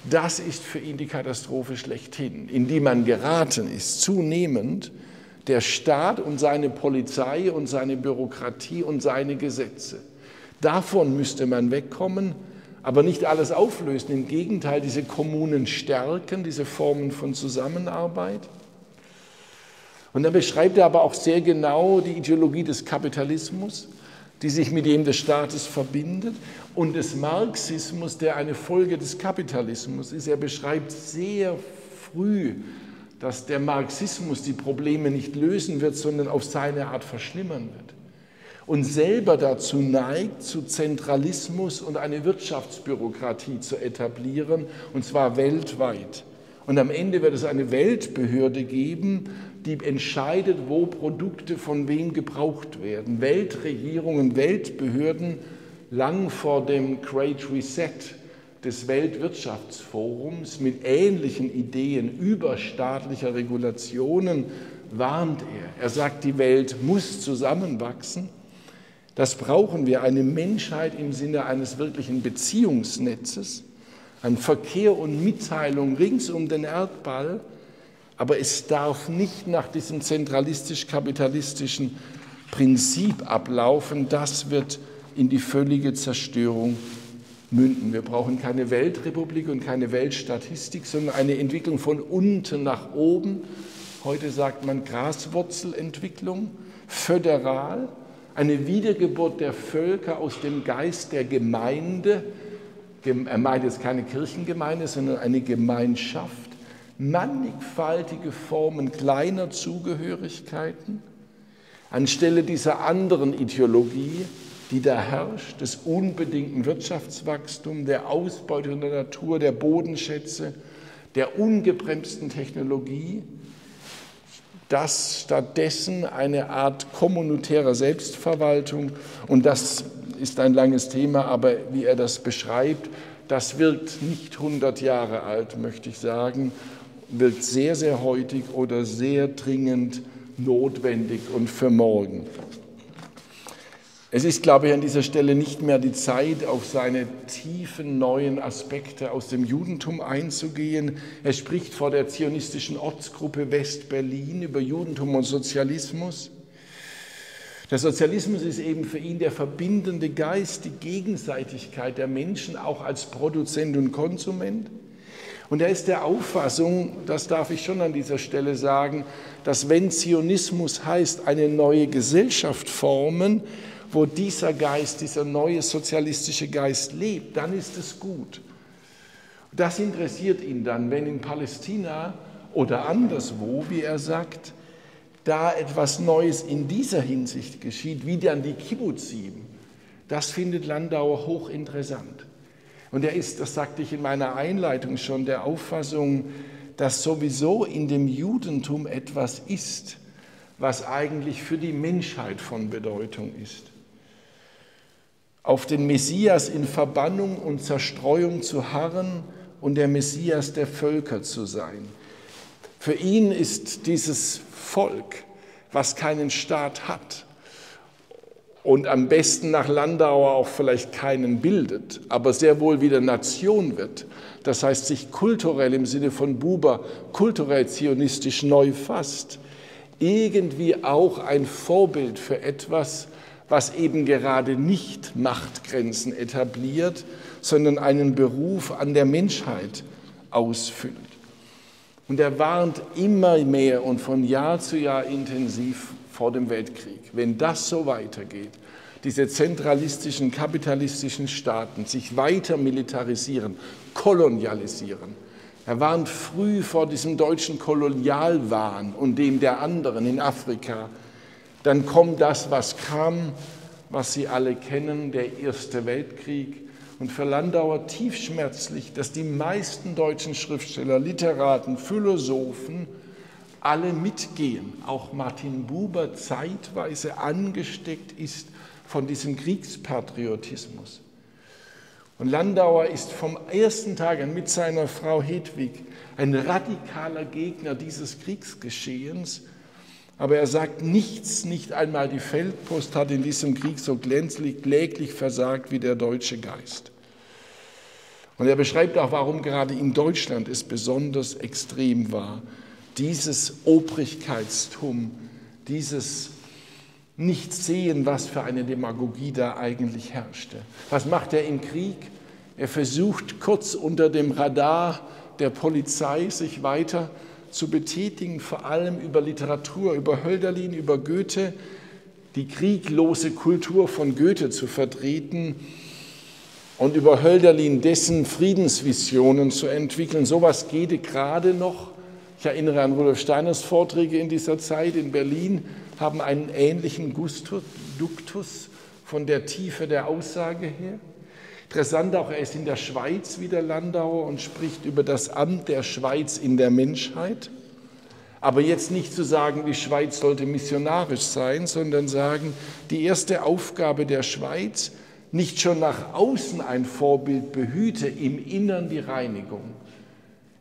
das ist für ihn die Katastrophe schlechthin, in die man geraten ist, zunehmend der Staat und seine Polizei und seine Bürokratie und seine Gesetze. Davon müsste man wegkommen aber nicht alles auflösen. Im Gegenteil, diese Kommunen stärken, diese Formen von Zusammenarbeit. Und dann beschreibt er aber auch sehr genau die Ideologie des Kapitalismus, die sich mit dem des Staates verbindet, und des Marxismus, der eine Folge des Kapitalismus ist. Er beschreibt sehr früh, dass der Marxismus die Probleme nicht lösen wird, sondern auf seine Art verschlimmern wird und selber dazu neigt, zu Zentralismus und eine Wirtschaftsbürokratie zu etablieren, und zwar weltweit. Und am Ende wird es eine Weltbehörde geben, die entscheidet, wo Produkte von wem gebraucht werden. Weltregierungen, Weltbehörden, lang vor dem Great Reset des Weltwirtschaftsforums mit ähnlichen Ideen überstaatlicher Regulationen warnt er. Er sagt, die Welt muss zusammenwachsen das brauchen wir, eine Menschheit im Sinne eines wirklichen Beziehungsnetzes, ein Verkehr und Mitteilung rings um den Erdball, aber es darf nicht nach diesem zentralistisch-kapitalistischen Prinzip ablaufen. Das wird in die völlige Zerstörung münden. Wir brauchen keine Weltrepublik und keine Weltstatistik, sondern eine Entwicklung von unten nach oben. Heute sagt man Graswurzelentwicklung, föderal eine Wiedergeburt der Völker aus dem Geist der Gemeinde. Er meint jetzt keine Kirchengemeinde, sondern eine Gemeinschaft, mannigfaltige Formen kleiner Zugehörigkeiten, anstelle dieser anderen Ideologie, die da herrscht, des unbedingten Wirtschaftswachstums, der Ausbeutung der Natur, der Bodenschätze, der ungebremsten Technologie, dass stattdessen eine Art kommunitärer Selbstverwaltung, und das ist ein langes Thema, aber wie er das beschreibt, das wirkt nicht 100 Jahre alt, möchte ich sagen, wirkt sehr, sehr heutig oder sehr dringend notwendig und für morgen. Es ist, glaube ich, an dieser Stelle nicht mehr die Zeit, auf seine tiefen neuen Aspekte aus dem Judentum einzugehen. Er spricht vor der zionistischen Ortsgruppe West-Berlin über Judentum und Sozialismus. Der Sozialismus ist eben für ihn der verbindende Geist, die Gegenseitigkeit der Menschen auch als Produzent und Konsument. Und er ist der Auffassung, das darf ich schon an dieser Stelle sagen, dass wenn Zionismus heißt, eine neue Gesellschaft formen, wo dieser Geist, dieser neue sozialistische Geist lebt, dann ist es gut. Das interessiert ihn dann, wenn in Palästina oder anderswo, wie er sagt, da etwas Neues in dieser Hinsicht geschieht, wie dann die Kibbutzim. Das findet Landauer hochinteressant. Und er ist, das sagte ich in meiner Einleitung schon, der Auffassung, dass sowieso in dem Judentum etwas ist, was eigentlich für die Menschheit von Bedeutung ist auf den Messias in Verbannung und Zerstreuung zu harren und der Messias der Völker zu sein. Für ihn ist dieses Volk, was keinen Staat hat und am besten nach Landauer auch vielleicht keinen bildet, aber sehr wohl wieder Nation wird, das heißt sich kulturell im Sinne von Buber kulturell zionistisch neu fasst, irgendwie auch ein Vorbild für etwas, was eben gerade nicht Machtgrenzen etabliert, sondern einen Beruf an der Menschheit ausfüllt. Und er warnt immer mehr und von Jahr zu Jahr intensiv vor dem Weltkrieg. Wenn das so weitergeht, diese zentralistischen, kapitalistischen Staaten sich weiter militarisieren, kolonialisieren. Er warnt früh vor diesem deutschen Kolonialwahn und dem der anderen in Afrika, dann kommt das, was kam, was Sie alle kennen, der Erste Weltkrieg. Und für Landauer tief schmerzlich, dass die meisten deutschen Schriftsteller, Literaten, Philosophen alle mitgehen, auch Martin Buber zeitweise angesteckt ist von diesem Kriegspatriotismus. Und Landauer ist vom ersten Tag an mit seiner Frau Hedwig ein radikaler Gegner dieses Kriegsgeschehens aber er sagt nichts, nicht einmal die Feldpost hat in diesem Krieg so glänzlich, kläglich versagt wie der deutsche Geist. Und er beschreibt auch, warum gerade in Deutschland es besonders extrem war. Dieses Obrigkeitstum, dieses Nichtsehen, was für eine Demagogie da eigentlich herrschte. Was macht er im Krieg? Er versucht kurz unter dem Radar der Polizei sich weiter zu betätigen, vor allem über Literatur, über Hölderlin, über Goethe, die krieglose Kultur von Goethe zu vertreten und über Hölderlin dessen Friedensvisionen zu entwickeln. Sowas geht gerade noch. Ich erinnere an Rudolf Steiners Vorträge in dieser Zeit in Berlin, haben einen ähnlichen Gustus, Duktus von der Tiefe der Aussage her. Interessant auch, er ist in der Schweiz wieder Landauer und spricht über das Amt der Schweiz in der Menschheit. Aber jetzt nicht zu sagen, die Schweiz sollte missionarisch sein, sondern sagen, die erste Aufgabe der Schweiz, nicht schon nach außen ein Vorbild behüte, im Innern die Reinigung.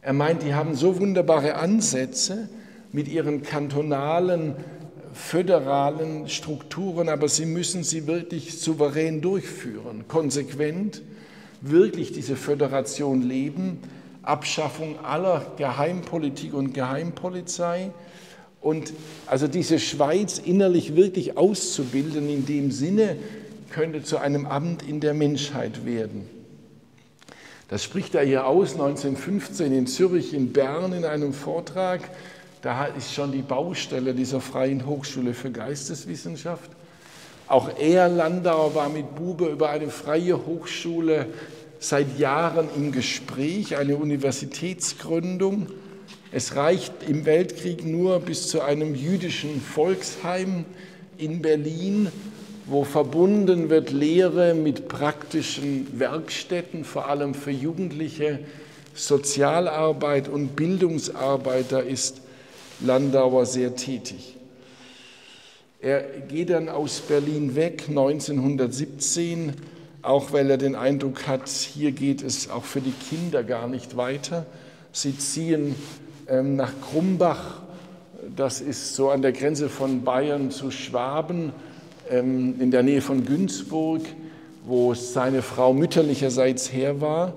Er meint, die haben so wunderbare Ansätze mit ihren kantonalen föderalen Strukturen, aber sie müssen sie wirklich souverän durchführen, konsequent, wirklich diese Föderation leben, Abschaffung aller Geheimpolitik und Geheimpolizei und also diese Schweiz innerlich wirklich auszubilden, in dem Sinne könnte zu einem Amt in der Menschheit werden. Das spricht er hier aus 1915 in Zürich, in Bern in einem Vortrag. Da ist schon die Baustelle dieser Freien Hochschule für Geisteswissenschaft. Auch er, Landauer, war mit Bube über eine freie Hochschule seit Jahren im Gespräch, eine Universitätsgründung. Es reicht im Weltkrieg nur bis zu einem jüdischen Volksheim in Berlin, wo verbunden wird Lehre mit praktischen Werkstätten, vor allem für Jugendliche, Sozialarbeit und Bildungsarbeit. Da ist Landauer sehr tätig. Er geht dann aus Berlin weg 1917, auch weil er den Eindruck hat, hier geht es auch für die Kinder gar nicht weiter. Sie ziehen ähm, nach Krumbach, das ist so an der Grenze von Bayern zu Schwaben, ähm, in der Nähe von Günzburg, wo seine Frau mütterlicherseits her war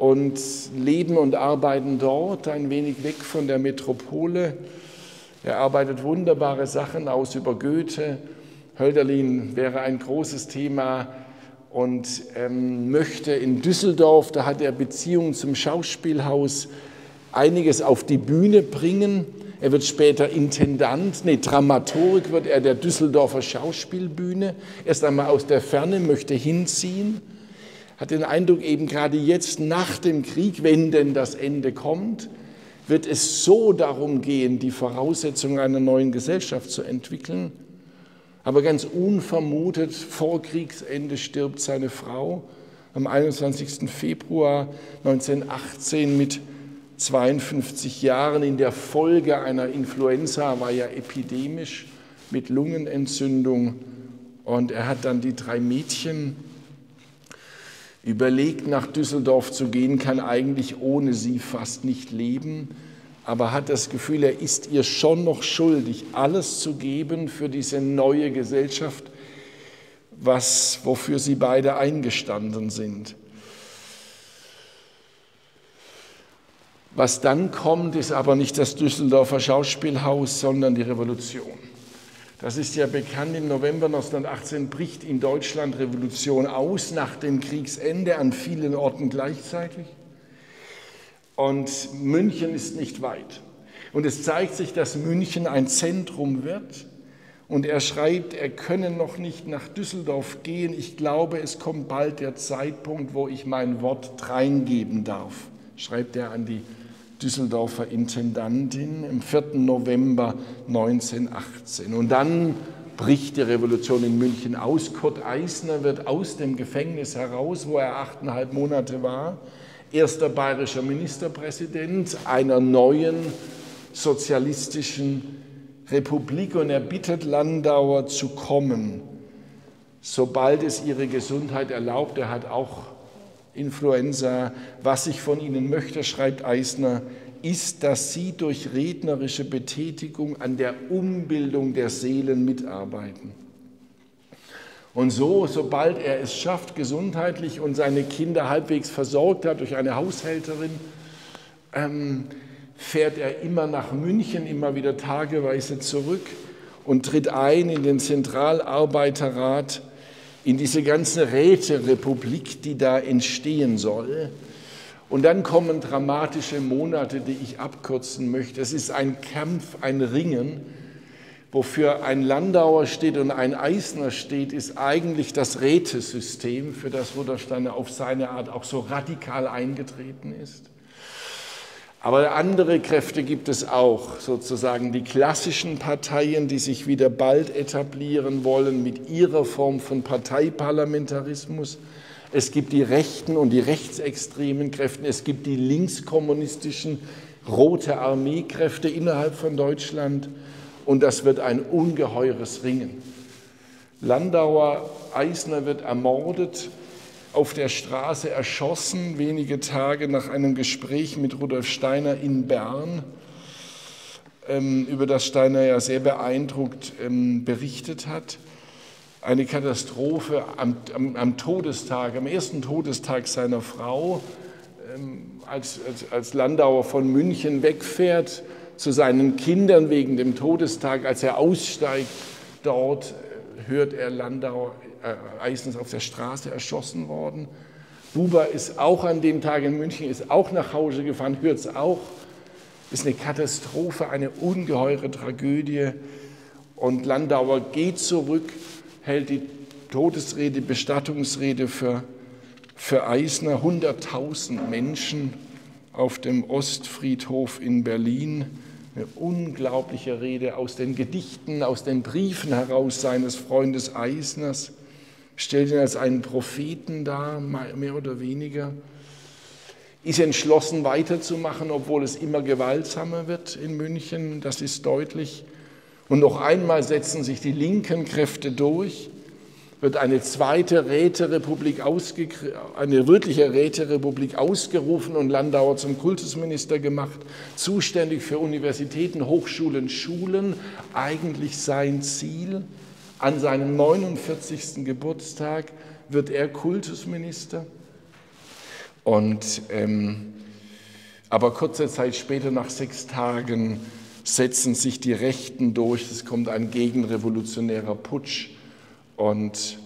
und leben und arbeiten dort, ein wenig weg von der Metropole. Er arbeitet wunderbare Sachen aus über Goethe. Hölderlin wäre ein großes Thema und ähm, möchte in Düsseldorf, da hat er Beziehungen zum Schauspielhaus, einiges auf die Bühne bringen. Er wird später Intendant, nee, Dramaturg wird er der Düsseldorfer Schauspielbühne. Erst einmal aus der Ferne möchte hinziehen, hat den Eindruck, eben gerade jetzt nach dem Krieg, wenn denn das Ende kommt, wird es so darum gehen, die Voraussetzungen einer neuen Gesellschaft zu entwickeln. Aber ganz unvermutet, vor Kriegsende stirbt seine Frau am 21. Februar 1918 mit 52 Jahren in der Folge einer Influenza, war ja epidemisch mit Lungenentzündung. Und er hat dann die drei Mädchen überlegt, nach Düsseldorf zu gehen, kann eigentlich ohne sie fast nicht leben, aber hat das Gefühl, er ist ihr schon noch schuldig, alles zu geben für diese neue Gesellschaft, was, wofür sie beide eingestanden sind. Was dann kommt, ist aber nicht das Düsseldorfer Schauspielhaus, sondern die Revolution. Das ist ja bekannt, im November 1918 bricht in Deutschland Revolution aus, nach dem Kriegsende an vielen Orten gleichzeitig. Und München ist nicht weit. Und es zeigt sich, dass München ein Zentrum wird. Und er schreibt, er könne noch nicht nach Düsseldorf gehen. Ich glaube, es kommt bald der Zeitpunkt, wo ich mein Wort reingeben darf, schreibt er an die Düsseldorfer Intendantin im 4. November 1918. Und dann bricht die Revolution in München aus. Kurt Eisner wird aus dem Gefängnis heraus, wo er achteinhalb Monate war, erster bayerischer Ministerpräsident einer neuen sozialistischen Republik und er bittet Landauer zu kommen, sobald es ihre Gesundheit erlaubt. Er hat auch Influenza. Was ich von Ihnen möchte, schreibt Eisner, ist, dass Sie durch rednerische Betätigung an der Umbildung der Seelen mitarbeiten. Und so, sobald er es schafft, gesundheitlich und seine Kinder halbwegs versorgt hat durch eine Haushälterin, ähm, fährt er immer nach München, immer wieder tageweise zurück und tritt ein in den Zentralarbeiterrat in diese ganze Räterepublik, die da entstehen soll. Und dann kommen dramatische Monate, die ich abkürzen möchte. Es ist ein Kampf, ein Ringen. Wofür ein Landauer steht und ein Eisner steht, ist eigentlich das Rätesystem, für das Rudolsteiner auf seine Art auch so radikal eingetreten ist. Aber andere Kräfte gibt es auch, sozusagen die klassischen Parteien, die sich wieder bald etablieren wollen mit ihrer Form von Parteiparlamentarismus. Es gibt die rechten und die rechtsextremen Kräfte, es gibt die linkskommunistischen Rote Armeekräfte innerhalb von Deutschland und das wird ein ungeheures Ringen. Landauer Eisner wird ermordet auf der Straße erschossen, wenige Tage nach einem Gespräch mit Rudolf Steiner in Bern, ähm, über das Steiner ja sehr beeindruckt ähm, berichtet hat. Eine Katastrophe am, am, am, Todestag, am ersten Todestag seiner Frau, ähm, als, als, als Landauer von München wegfährt zu seinen Kindern wegen dem Todestag, als er aussteigt, dort äh, hört er Landau äh, Eisens auf der Straße erschossen worden. Buber ist auch an dem Tag in München, ist auch nach Hause gefahren, hört es auch. Ist eine Katastrophe, eine ungeheure Tragödie. Und Landauer geht zurück, hält die Todesrede, Bestattungsrede für, für Eisner. 100.000 Menschen auf dem Ostfriedhof in Berlin. Eine unglaubliche Rede aus den Gedichten, aus den Briefen heraus seines Freundes Eisners stellt ihn als einen Propheten dar, mehr oder weniger, ist entschlossen weiterzumachen, obwohl es immer gewaltsamer wird in München, das ist deutlich. Und noch einmal setzen sich die linken Kräfte durch, wird eine zweite Räterepublik, eine wirkliche Räterepublik ausgerufen und Landauer zum Kultusminister gemacht, zuständig für Universitäten, Hochschulen, Schulen, eigentlich sein Ziel An seinem 49. Geburtstag wird er Kultusminister. Und, ähm, aber kurze Zeit später, nach sechs Tagen, setzen sich die Rechten durch. Es kommt ein gegenrevolutionärer Putsch. Und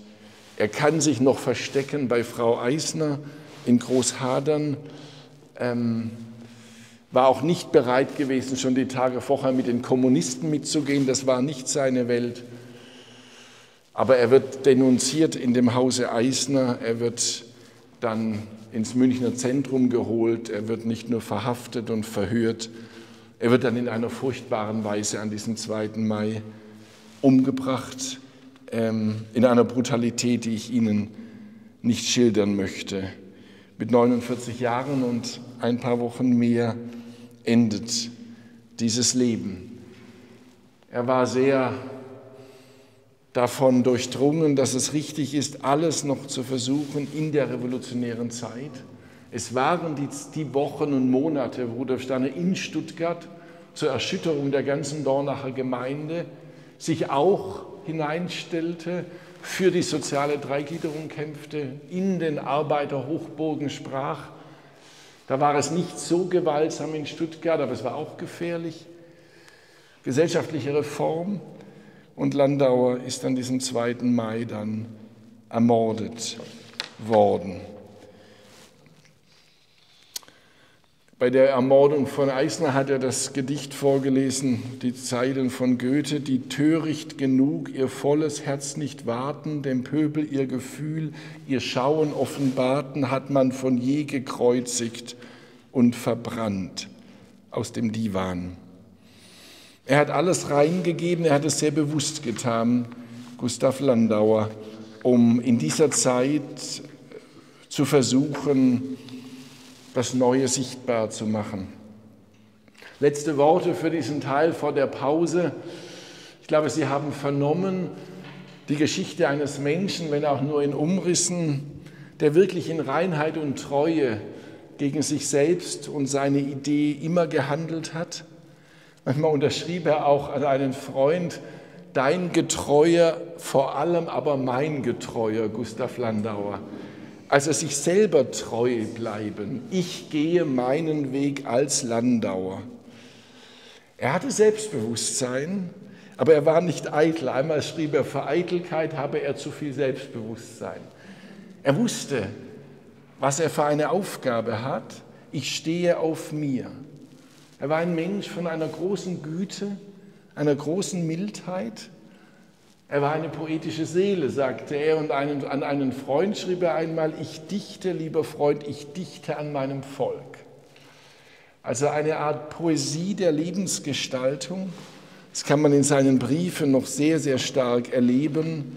er kann sich noch verstecken bei Frau Eisner in Großhadern. Ähm, war auch nicht bereit gewesen, schon die Tage vorher mit den Kommunisten mitzugehen. Das war nicht seine Welt. Aber er wird denunziert in dem Hause Eisner. Er wird dann ins Münchner Zentrum geholt. Er wird nicht nur verhaftet und verhört, er wird dann in einer furchtbaren Weise an diesem 2. Mai umgebracht, ähm, in einer Brutalität, die ich Ihnen nicht schildern möchte. Mit 49 Jahren und ein paar Wochen mehr endet dieses Leben. Er war sehr davon durchdrungen, dass es richtig ist, alles noch zu versuchen in der revolutionären Zeit. Es waren die, die Wochen und Monate, wo Rudolf Steiner in Stuttgart zur Erschütterung der ganzen Dornacher Gemeinde sich auch hineinstellte, für die soziale Dreigliederung kämpfte, in den Arbeiterhochburgen sprach. Da war es nicht so gewaltsam in Stuttgart, aber es war auch gefährlich. Gesellschaftliche Reform und Landauer ist an diesem 2. Mai dann ermordet worden. Bei der Ermordung von Eisner hat er das Gedicht vorgelesen, die Zeilen von Goethe, die töricht genug ihr volles Herz nicht warten, dem Pöbel ihr Gefühl, ihr Schauen offenbarten, hat man von je gekreuzigt und verbrannt aus dem Divan. Er hat alles reingegeben, er hat es sehr bewusst getan, Gustav Landauer, um in dieser Zeit zu versuchen, das Neue sichtbar zu machen. Letzte Worte für diesen Teil vor der Pause. Ich glaube, Sie haben vernommen die Geschichte eines Menschen, wenn auch nur in Umrissen, der wirklich in Reinheit und Treue gegen sich selbst und seine Idee immer gehandelt hat. Manchmal unterschrieb er auch an einen Freund, dein Getreuer, vor allem aber mein Getreuer, Gustav Landauer also sich selber treu bleiben. Ich gehe meinen Weg als Landauer. Er hatte Selbstbewusstsein, aber er war nicht eitel. Einmal schrieb er, für Eitelkeit habe er zu viel Selbstbewusstsein. Er wusste, was er für eine Aufgabe hat. Ich stehe auf mir. Er war ein Mensch von einer großen Güte, einer großen Mildheit er war eine poetische Seele, sagte er, und einen, an einen Freund schrieb er einmal, ich dichte, lieber Freund, ich dichte an meinem Volk. Also eine Art Poesie der Lebensgestaltung. Das kann man in seinen Briefen noch sehr, sehr stark erleben.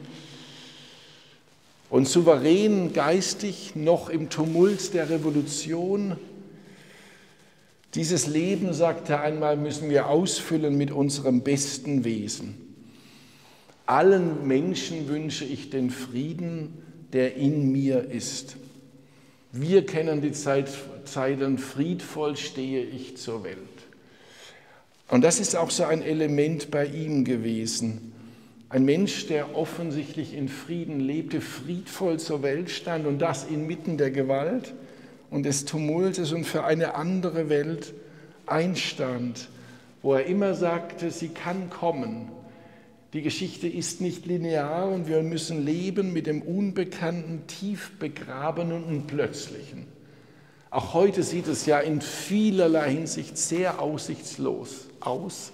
Und souverän geistig noch im Tumult der Revolution. Dieses Leben, sagte er einmal, müssen wir ausfüllen mit unserem besten Wesen. Allen Menschen wünsche ich den Frieden, der in mir ist. Wir kennen die Zeit, Zeilen, friedvoll stehe ich zur Welt. Und das ist auch so ein Element bei ihm gewesen. Ein Mensch, der offensichtlich in Frieden lebte, friedvoll zur Welt stand und das inmitten der Gewalt und des Tumultes und für eine andere Welt einstand, wo er immer sagte, sie kann kommen, die Geschichte ist nicht linear und wir müssen leben mit dem Unbekannten, tief begrabenen und Plötzlichen. Auch heute sieht es ja in vielerlei Hinsicht sehr aussichtslos aus.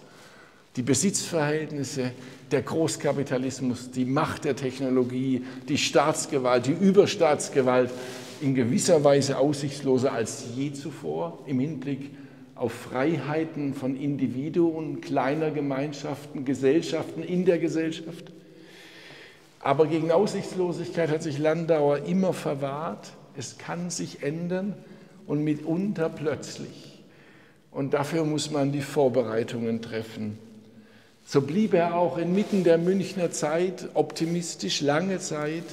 Die Besitzverhältnisse, der Großkapitalismus, die Macht der Technologie, die Staatsgewalt, die Überstaatsgewalt in gewisser Weise aussichtsloser als je zuvor im Hinblick auf Freiheiten von Individuen, kleiner Gemeinschaften, Gesellschaften in der Gesellschaft. Aber gegen Aussichtslosigkeit hat sich Landauer immer verwahrt. Es kann sich ändern und mitunter plötzlich. Und dafür muss man die Vorbereitungen treffen. So blieb er auch inmitten der Münchner Zeit optimistisch lange Zeit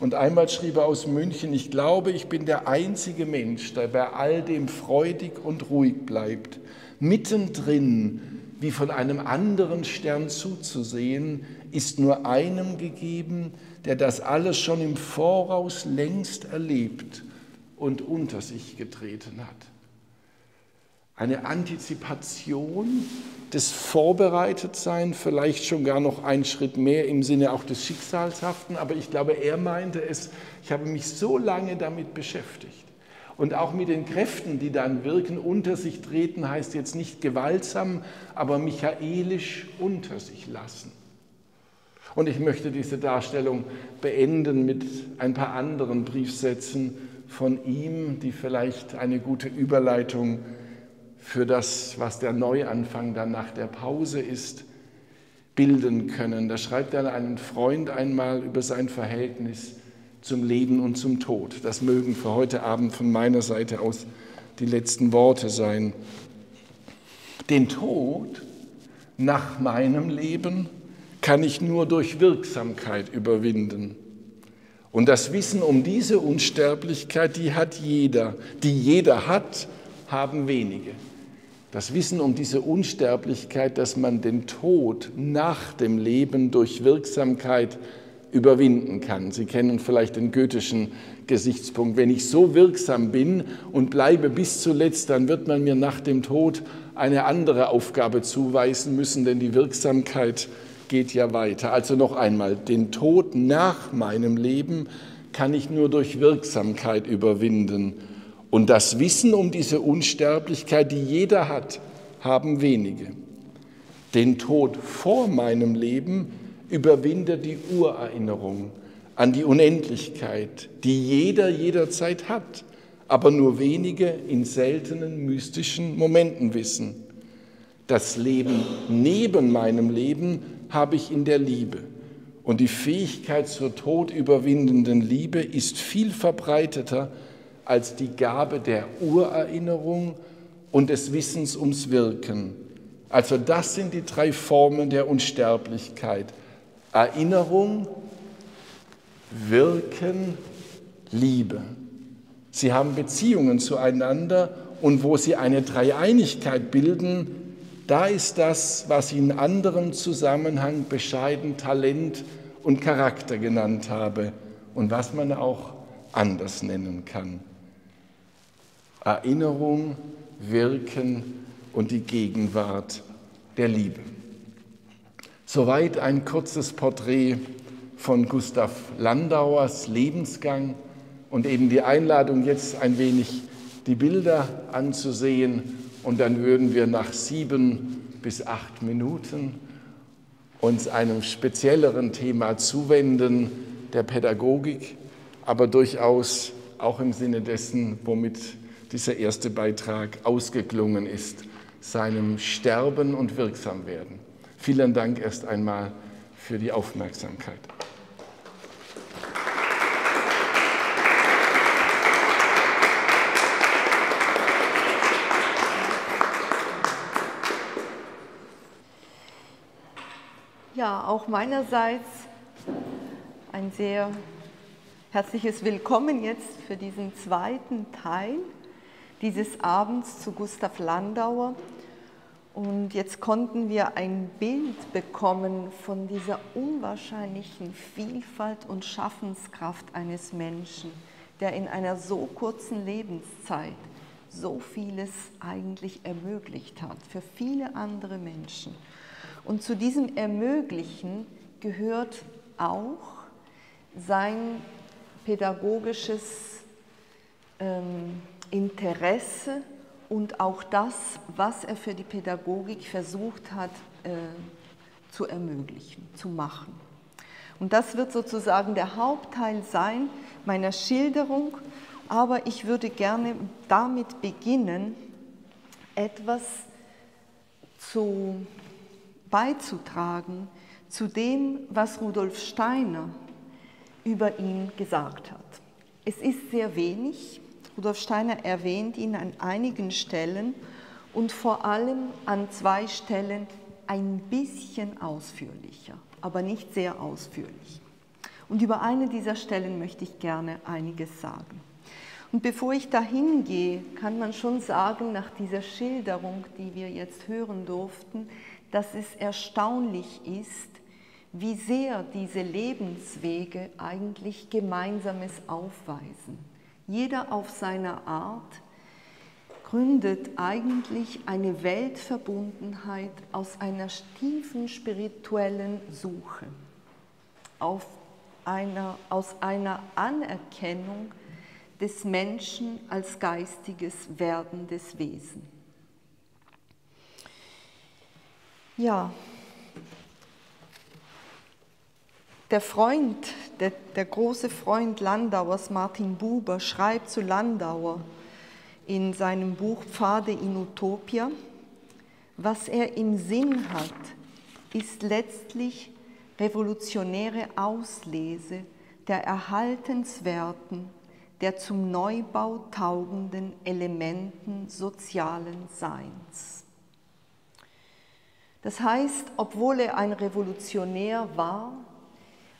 und einmal schrieb er aus München, ich glaube, ich bin der einzige Mensch, der bei all dem freudig und ruhig bleibt, mittendrin wie von einem anderen Stern zuzusehen, ist nur einem gegeben, der das alles schon im Voraus längst erlebt und unter sich getreten hat. Eine Antizipation des Vorbereitetseins, vielleicht schon gar noch einen Schritt mehr im Sinne auch des Schicksalshaften, aber ich glaube, er meinte es, ich habe mich so lange damit beschäftigt und auch mit den Kräften, die dann wirken, unter sich treten, heißt jetzt nicht gewaltsam, aber michaelisch unter sich lassen. Und ich möchte diese Darstellung beenden mit ein paar anderen Briefsätzen von ihm, die vielleicht eine gute Überleitung für das, was der Neuanfang dann nach der Pause ist, bilden können. Da schreibt er einen Freund einmal über sein Verhältnis zum Leben und zum Tod. Das mögen für heute Abend von meiner Seite aus die letzten Worte sein. Den Tod nach meinem Leben kann ich nur durch Wirksamkeit überwinden. Und das Wissen um diese Unsterblichkeit, die hat jeder. Die jeder hat, haben wenige. Das Wissen um diese Unsterblichkeit, dass man den Tod nach dem Leben durch Wirksamkeit überwinden kann. Sie kennen vielleicht den goethischen Gesichtspunkt. Wenn ich so wirksam bin und bleibe bis zuletzt, dann wird man mir nach dem Tod eine andere Aufgabe zuweisen müssen, denn die Wirksamkeit geht ja weiter. Also noch einmal, den Tod nach meinem Leben kann ich nur durch Wirksamkeit überwinden. Und das Wissen um diese Unsterblichkeit, die jeder hat, haben wenige. Den Tod vor meinem Leben überwinde die Urerinnerung an die Unendlichkeit, die jeder jederzeit hat, aber nur wenige in seltenen mystischen Momenten wissen. Das Leben neben meinem Leben habe ich in der Liebe. Und die Fähigkeit zur todüberwindenden Liebe ist viel verbreiteter als die Gabe der Urerinnerung und des Wissens ums Wirken. Also das sind die drei Formen der Unsterblichkeit. Erinnerung, Wirken, Liebe. Sie haben Beziehungen zueinander und wo sie eine Dreieinigkeit bilden, da ist das, was ich in anderem Zusammenhang bescheiden Talent und Charakter genannt habe und was man auch anders nennen kann. Erinnerung, Wirken und die Gegenwart der Liebe. Soweit ein kurzes Porträt von Gustav Landauers Lebensgang und eben die Einladung, jetzt ein wenig die Bilder anzusehen. Und dann würden wir nach sieben bis acht Minuten uns einem spezielleren Thema zuwenden, der Pädagogik, aber durchaus auch im Sinne dessen, womit dieser erste Beitrag ausgeklungen ist, seinem Sterben und Wirksamwerden. Vielen Dank erst einmal für die Aufmerksamkeit. Ja, auch meinerseits ein sehr herzliches Willkommen jetzt für diesen zweiten Teil dieses Abends zu Gustav Landauer und jetzt konnten wir ein Bild bekommen von dieser unwahrscheinlichen Vielfalt und Schaffenskraft eines Menschen, der in einer so kurzen Lebenszeit so vieles eigentlich ermöglicht hat für viele andere Menschen. Und zu diesem Ermöglichen gehört auch sein pädagogisches ähm, Interesse und auch das, was er für die Pädagogik versucht hat äh, zu ermöglichen, zu machen. Und das wird sozusagen der Hauptteil sein meiner Schilderung, aber ich würde gerne damit beginnen, etwas zu, beizutragen zu dem, was Rudolf Steiner über ihn gesagt hat. Es ist sehr wenig, Rudolf Steiner erwähnt ihn an einigen Stellen und vor allem an zwei Stellen ein bisschen ausführlicher, aber nicht sehr ausführlich. Und über eine dieser Stellen möchte ich gerne einiges sagen. Und bevor ich dahin gehe, kann man schon sagen, nach dieser Schilderung, die wir jetzt hören durften, dass es erstaunlich ist, wie sehr diese Lebenswege eigentlich Gemeinsames aufweisen. Jeder auf seine Art gründet eigentlich eine Weltverbundenheit aus einer tiefen spirituellen Suche, auf einer, aus einer Anerkennung des Menschen als geistiges werdendes Wesen. Ja, der Freund, der, der große Freund Landauers, Martin Buber, schreibt zu Landauer in seinem Buch Pfade in Utopia, was er im Sinn hat, ist letztlich revolutionäre Auslese der erhaltenswerten, der zum Neubau taugenden Elementen sozialen Seins. Das heißt, obwohl er ein Revolutionär war,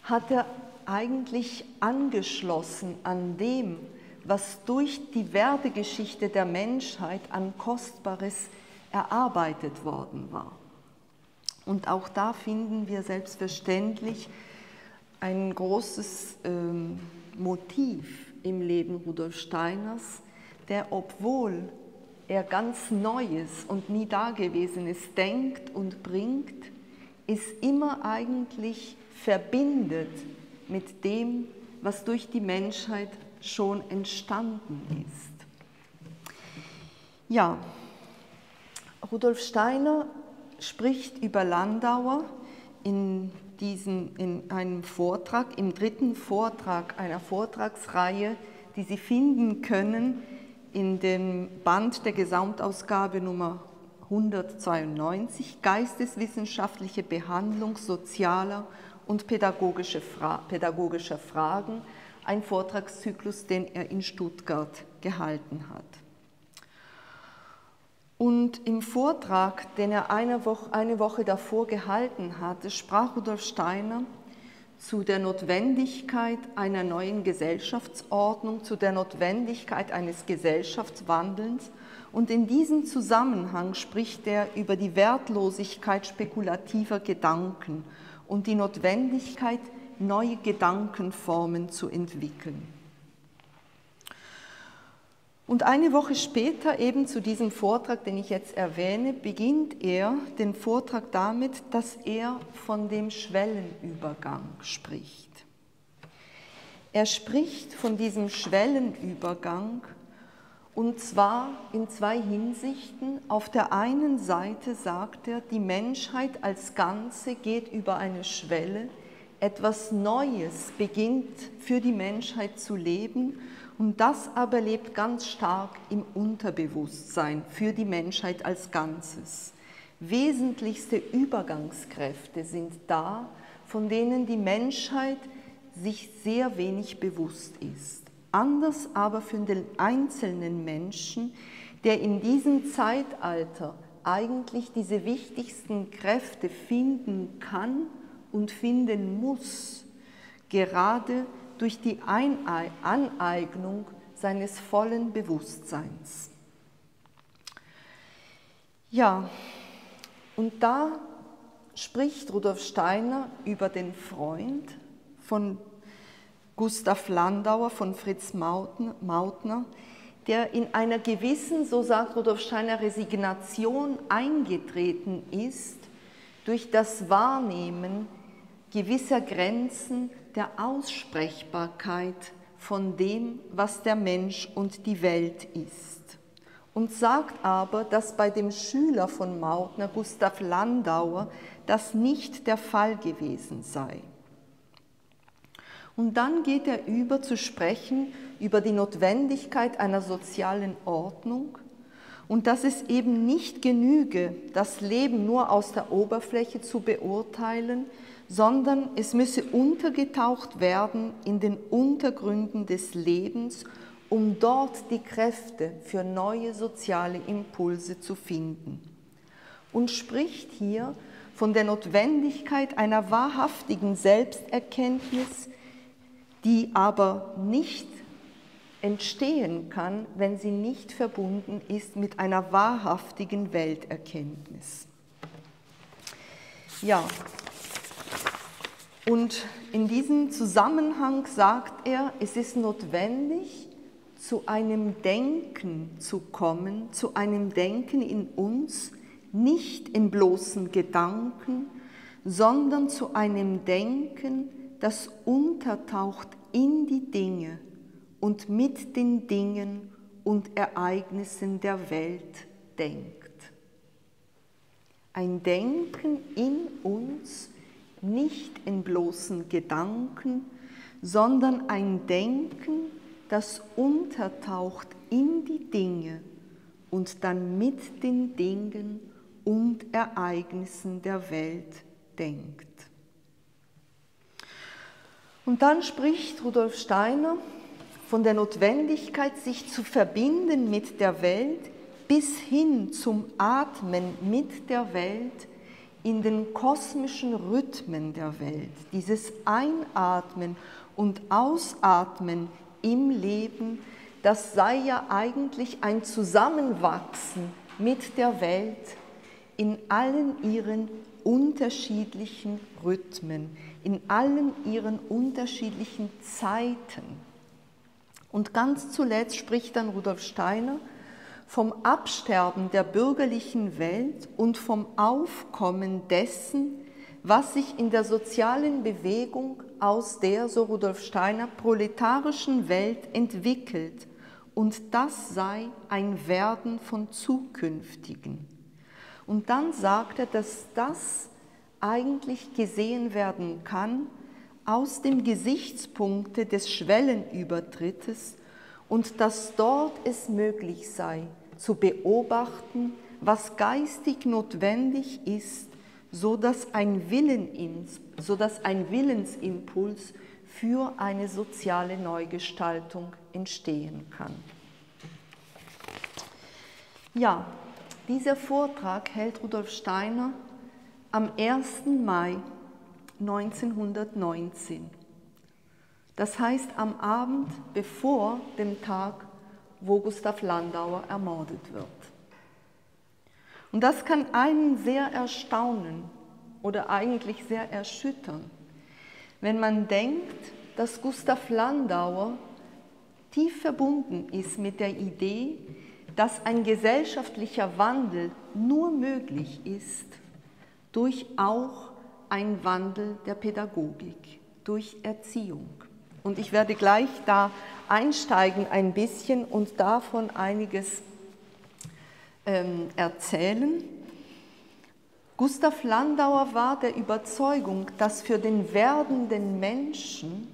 hat er eigentlich angeschlossen an dem, was durch die Werdegeschichte der Menschheit an Kostbares erarbeitet worden war. Und auch da finden wir selbstverständlich ein großes ähm, Motiv im Leben Rudolf Steiners, der, obwohl er ganz Neues und nie Dagewesenes denkt und bringt, es immer eigentlich verbindet mit dem, was durch die Menschheit schon entstanden ist. Ja, Rudolf Steiner spricht über Landauer in, diesen, in einem Vortrag, im dritten Vortrag einer Vortragsreihe, die Sie finden können in dem Band der Gesamtausgabe Nummer 192, Geisteswissenschaftliche Behandlung sozialer und pädagogische Fra pädagogischer Fragen, ein Vortragszyklus, den er in Stuttgart gehalten hat. Und im Vortrag, den er eine Woche, eine Woche davor gehalten hatte, sprach Rudolf Steiner zu der Notwendigkeit einer neuen Gesellschaftsordnung, zu der Notwendigkeit eines Gesellschaftswandelns. Und in diesem Zusammenhang spricht er über die Wertlosigkeit spekulativer Gedanken und die Notwendigkeit, neue Gedankenformen zu entwickeln. Und eine Woche später, eben zu diesem Vortrag, den ich jetzt erwähne, beginnt er den Vortrag damit, dass er von dem Schwellenübergang spricht. Er spricht von diesem Schwellenübergang und zwar in zwei Hinsichten. Auf der einen Seite sagt er, die Menschheit als Ganze geht über eine Schwelle, etwas Neues beginnt für die Menschheit zu leben und das aber lebt ganz stark im Unterbewusstsein für die Menschheit als Ganzes. Wesentlichste Übergangskräfte sind da, von denen die Menschheit sich sehr wenig bewusst ist. Anders aber für den einzelnen Menschen, der in diesem Zeitalter eigentlich diese wichtigsten Kräfte finden kann und finden muss, gerade durch die Aneignung seines vollen Bewusstseins. Ja, und da spricht Rudolf Steiner über den Freund von Gustav Landauer, von Fritz Mautner, der in einer gewissen, so sagt Rudolf Steiner, Resignation eingetreten ist durch das Wahrnehmen gewisser Grenzen der Aussprechbarkeit von dem, was der Mensch und die Welt ist. Und sagt aber, dass bei dem Schüler von Mautner, Gustav Landauer, das nicht der Fall gewesen sei. Und dann geht er über zu sprechen über die Notwendigkeit einer sozialen Ordnung und dass es eben nicht genüge, das Leben nur aus der Oberfläche zu beurteilen, sondern es müsse untergetaucht werden in den Untergründen des Lebens, um dort die Kräfte für neue soziale Impulse zu finden. Und spricht hier von der Notwendigkeit einer wahrhaftigen Selbsterkenntnis, die aber nicht entstehen kann, wenn sie nicht verbunden ist mit einer wahrhaftigen Welterkenntnis. Ja, und in diesem Zusammenhang sagt er, es ist notwendig, zu einem Denken zu kommen, zu einem Denken in uns, nicht in bloßen Gedanken, sondern zu einem Denken, das untertaucht in die Dinge und mit den Dingen und Ereignissen der Welt denkt. Ein Denken in uns, nicht in bloßen Gedanken, sondern ein Denken, das untertaucht in die Dinge und dann mit den Dingen und Ereignissen der Welt denkt. Und dann spricht Rudolf Steiner von der Notwendigkeit, sich zu verbinden mit der Welt bis hin zum Atmen mit der Welt in den kosmischen Rhythmen der Welt. Dieses Einatmen und Ausatmen im Leben, das sei ja eigentlich ein Zusammenwachsen mit der Welt in allen ihren unterschiedlichen Rhythmen, in allen ihren unterschiedlichen Zeiten. Und ganz zuletzt spricht dann Rudolf Steiner vom Absterben der bürgerlichen Welt und vom Aufkommen dessen, was sich in der sozialen Bewegung aus der, so Rudolf Steiner, proletarischen Welt entwickelt. Und das sei ein Werden von Zukünftigen. Und dann sagt er, dass das eigentlich gesehen werden kann aus dem Gesichtspunkte des Schwellenübertrittes und dass dort es möglich sei, zu beobachten, was geistig notwendig ist, so dass ein, Willen, so dass ein Willensimpuls für eine soziale Neugestaltung entstehen kann. Ja, dieser Vortrag hält Rudolf Steiner am 1. Mai 1919. Das heißt am Abend bevor dem Tag, wo Gustav Landauer ermordet wird. Und das kann einen sehr erstaunen oder eigentlich sehr erschüttern, wenn man denkt, dass Gustav Landauer tief verbunden ist mit der Idee, dass ein gesellschaftlicher Wandel nur möglich ist durch auch ein Wandel der Pädagogik, durch Erziehung. Und ich werde gleich da einsteigen ein bisschen und davon einiges ähm, erzählen. Gustav Landauer war der Überzeugung, dass für den werdenden Menschen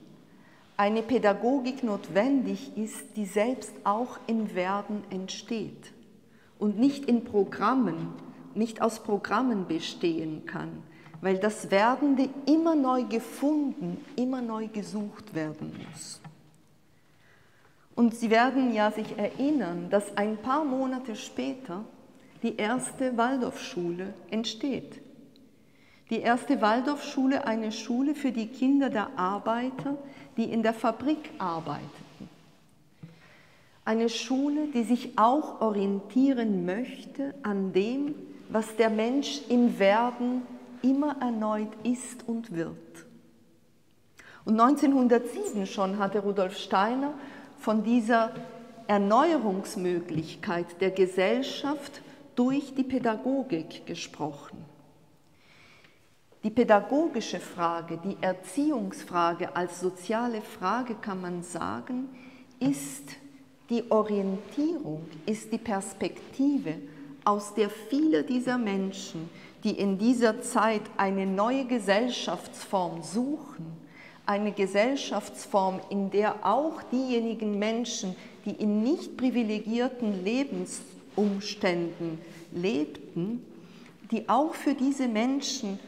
eine Pädagogik notwendig ist, die selbst auch im Werden entsteht und nicht in Programmen, nicht aus Programmen bestehen kann, weil das Werdende immer neu gefunden, immer neu gesucht werden muss. Und Sie werden ja sich erinnern, dass ein paar Monate später die erste Waldorfschule entsteht. Die erste Waldorfschule, eine Schule für die Kinder der Arbeiter, die in der Fabrik arbeiteten. Eine Schule, die sich auch orientieren möchte an dem, was der Mensch im Werden immer erneut ist und wird. Und 1907 schon hatte Rudolf Steiner von dieser Erneuerungsmöglichkeit der Gesellschaft durch die Pädagogik gesprochen. Die pädagogische Frage, die Erziehungsfrage als soziale Frage kann man sagen, ist die Orientierung, ist die Perspektive, aus der viele dieser Menschen, die in dieser Zeit eine neue Gesellschaftsform suchen, eine Gesellschaftsform, in der auch diejenigen Menschen, die in nicht privilegierten Lebensumständen lebten, die auch für diese Menschen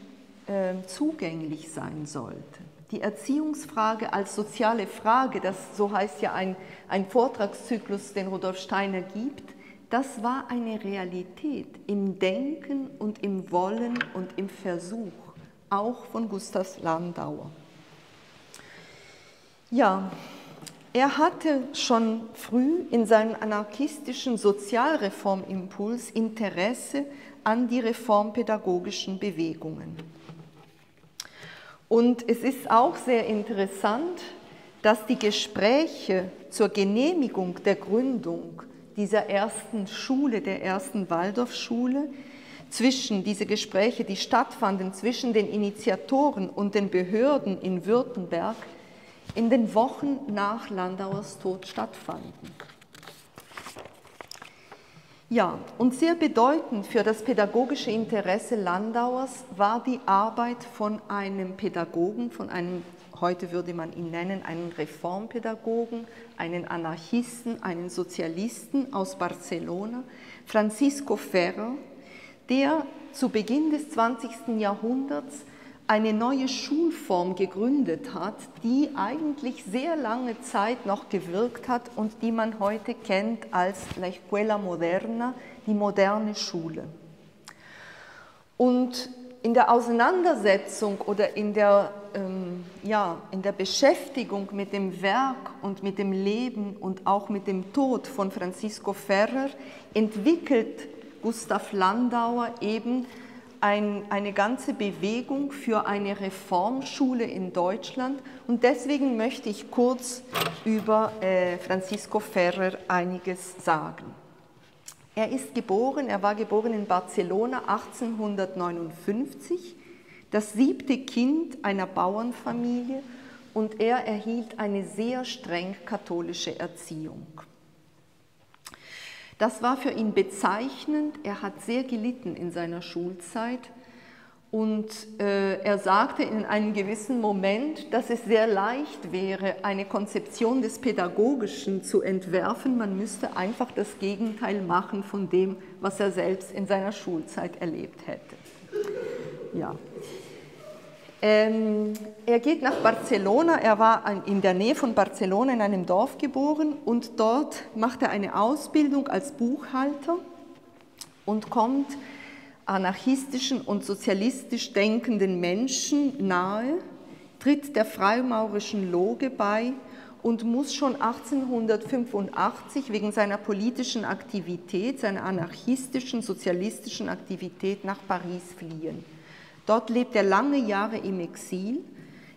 ähm, zugänglich sein sollte. Die Erziehungsfrage als soziale Frage, das so heißt ja ein, ein Vortragszyklus, den Rudolf Steiner gibt, das war eine Realität im Denken und im Wollen und im Versuch, auch von Gustav Landauer. Ja, Er hatte schon früh in seinem anarchistischen Sozialreformimpuls Interesse an die reformpädagogischen Bewegungen. Und es ist auch sehr interessant, dass die Gespräche zur Genehmigung der Gründung dieser ersten Schule, der ersten Waldorfschule, zwischen diese Gespräche, die stattfanden zwischen den Initiatoren und den Behörden in Württemberg, in den Wochen nach Landauers Tod stattfanden. Ja, und sehr bedeutend für das pädagogische Interesse Landauers war die Arbeit von einem Pädagogen, von einem, heute würde man ihn nennen, einen Reformpädagogen, einen Anarchisten, einen Sozialisten aus Barcelona, Francisco Ferrer, der zu Beginn des 20. Jahrhunderts eine neue Schulform gegründet hat, die eigentlich sehr lange Zeit noch gewirkt hat und die man heute kennt als La Escuela Moderna, die moderne Schule. Und in der Auseinandersetzung oder in der, ähm, ja, in der Beschäftigung mit dem Werk und mit dem Leben und auch mit dem Tod von Francisco Ferrer entwickelt Gustav Landauer eben ein, eine ganze Bewegung für eine Reformschule in Deutschland und deswegen möchte ich kurz über äh, Francisco Ferrer einiges sagen. Er ist geboren, er war geboren in Barcelona 1859, das siebte Kind einer Bauernfamilie und er erhielt eine sehr streng katholische Erziehung. Das war für ihn bezeichnend. Er hat sehr gelitten in seiner Schulzeit. Und äh, er sagte in einem gewissen Moment, dass es sehr leicht wäre, eine Konzeption des Pädagogischen zu entwerfen. Man müsste einfach das Gegenteil machen von dem, was er selbst in seiner Schulzeit erlebt hätte. Ja. Ähm, er geht nach Barcelona, er war in der Nähe von Barcelona in einem Dorf geboren und dort macht er eine Ausbildung als Buchhalter und kommt anarchistischen und sozialistisch denkenden Menschen nahe, tritt der freimaurischen Loge bei und muss schon 1885 wegen seiner politischen Aktivität, seiner anarchistischen, sozialistischen Aktivität nach Paris fliehen. Dort lebt er lange Jahre im Exil.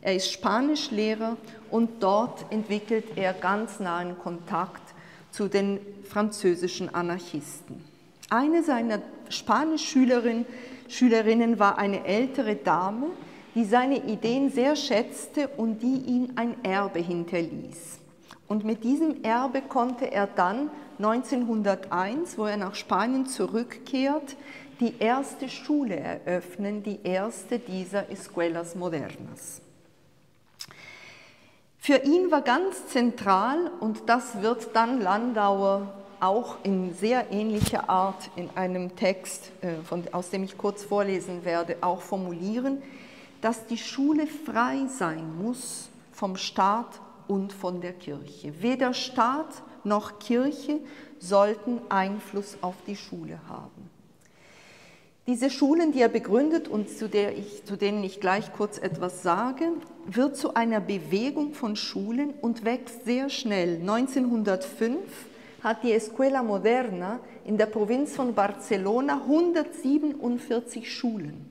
Er ist Spanischlehrer und dort entwickelt er ganz nahen Kontakt zu den französischen Anarchisten. Eine seiner Spanischschülerinnen Schülerinnen war eine ältere Dame, die seine Ideen sehr schätzte und die ihm ein Erbe hinterließ. Und mit diesem Erbe konnte er dann 1901, wo er nach Spanien zurückkehrt, die erste Schule eröffnen, die erste dieser Escuelas Modernas. Für ihn war ganz zentral, und das wird dann Landauer auch in sehr ähnlicher Art in einem Text, äh, aus dem ich kurz vorlesen werde, auch formulieren, dass die Schule frei sein muss vom Staat und von der Kirche. Weder Staat noch Kirche sollten Einfluss auf die Schule haben. Diese Schulen, die er begründet und zu, ich, zu, denen ich gleich kurz etwas sage, wird zu einer Bewegung von Schulen und wächst sehr schnell. 1905 hat die Escuela Moderna in der Provinz von Barcelona 147 Schulen.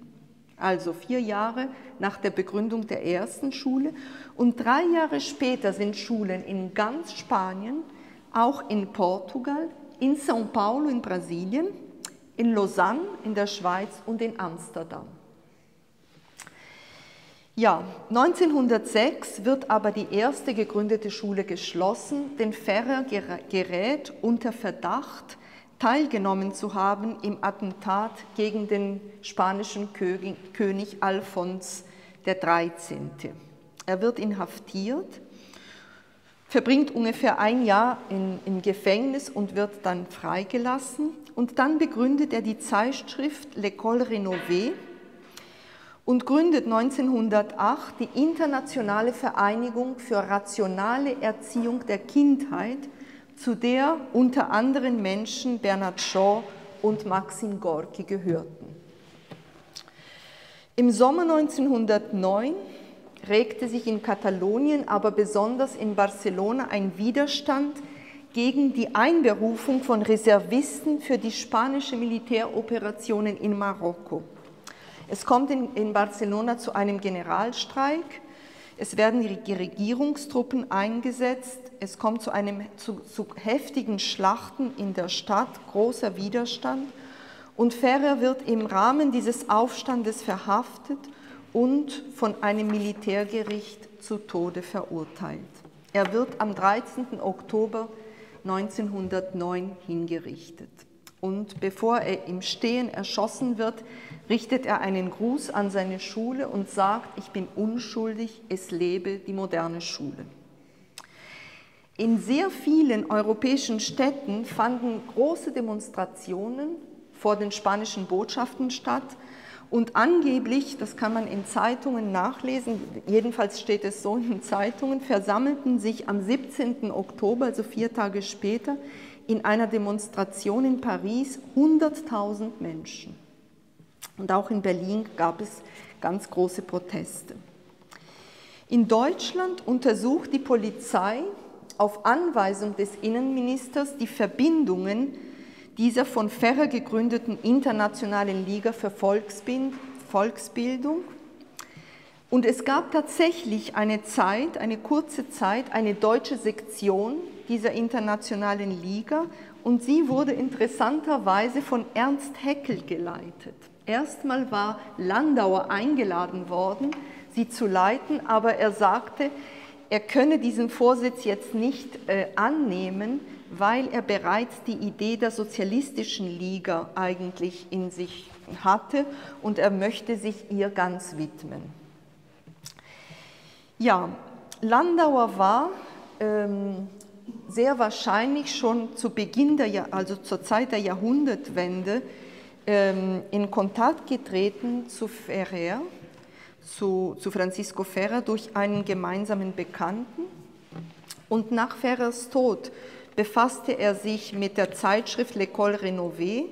Also vier Jahre nach der Begründung der ersten Schule. Und drei Jahre später sind Schulen in ganz Spanien, auch in Portugal, in São Paulo in Brasilien in Lausanne in der Schweiz und in Amsterdam. Ja, 1906 wird aber die erste gegründete Schule geschlossen, denn Ferrer gerät unter Verdacht, teilgenommen zu haben im Attentat gegen den spanischen König Alfons XIII. Er wird inhaftiert, verbringt ungefähr ein Jahr in, im Gefängnis und wird dann freigelassen und dann begründet er die Zeitschrift L'École Rénovée und gründet 1908 die Internationale Vereinigung für rationale Erziehung der Kindheit, zu der unter anderen Menschen Bernard Shaw und Maxim Gorki gehörten. Im Sommer 1909 regte sich in Katalonien, aber besonders in Barcelona ein Widerstand gegen die Einberufung von Reservisten für die spanische Militäroperationen in Marokko. Es kommt in, in Barcelona zu einem Generalstreik. Es werden die Regierungstruppen eingesetzt. Es kommt zu, einem, zu, zu heftigen Schlachten in der Stadt, großer Widerstand. Und Ferrer wird im Rahmen dieses Aufstandes verhaftet und von einem Militärgericht zu Tode verurteilt. Er wird am 13. Oktober 1909 hingerichtet. Und bevor er im Stehen erschossen wird, richtet er einen Gruß an seine Schule und sagt, ich bin unschuldig, es lebe die moderne Schule. In sehr vielen europäischen Städten fanden große Demonstrationen vor den spanischen Botschaften statt und angeblich, das kann man in Zeitungen nachlesen, jedenfalls steht es so in Zeitungen, versammelten sich am 17. Oktober, also vier Tage später, in einer Demonstration in Paris 100.000 Menschen. Und auch in Berlin gab es ganz große Proteste. In Deutschland untersucht die Polizei auf Anweisung des Innenministers die Verbindungen dieser von Ferrer gegründeten Internationalen Liga für Volksbildung. Und es gab tatsächlich eine Zeit, eine kurze Zeit, eine deutsche Sektion dieser Internationalen Liga und sie wurde interessanterweise von Ernst Heckel geleitet. Erstmal war Landauer eingeladen worden, sie zu leiten, aber er sagte, er könne diesen Vorsitz jetzt nicht äh, annehmen, weil er bereits die Idee der sozialistischen Liga eigentlich in sich hatte und er möchte sich ihr ganz widmen. Ja, Landauer war ähm, sehr wahrscheinlich schon zu Beginn der, also zur Zeit der Jahrhundertwende ähm, in Kontakt getreten zu Ferrer, zu, zu Francisco Ferrer durch einen gemeinsamen Bekannten. Und nach Ferrers Tod befasste er sich mit der Zeitschrift L'École Rénovée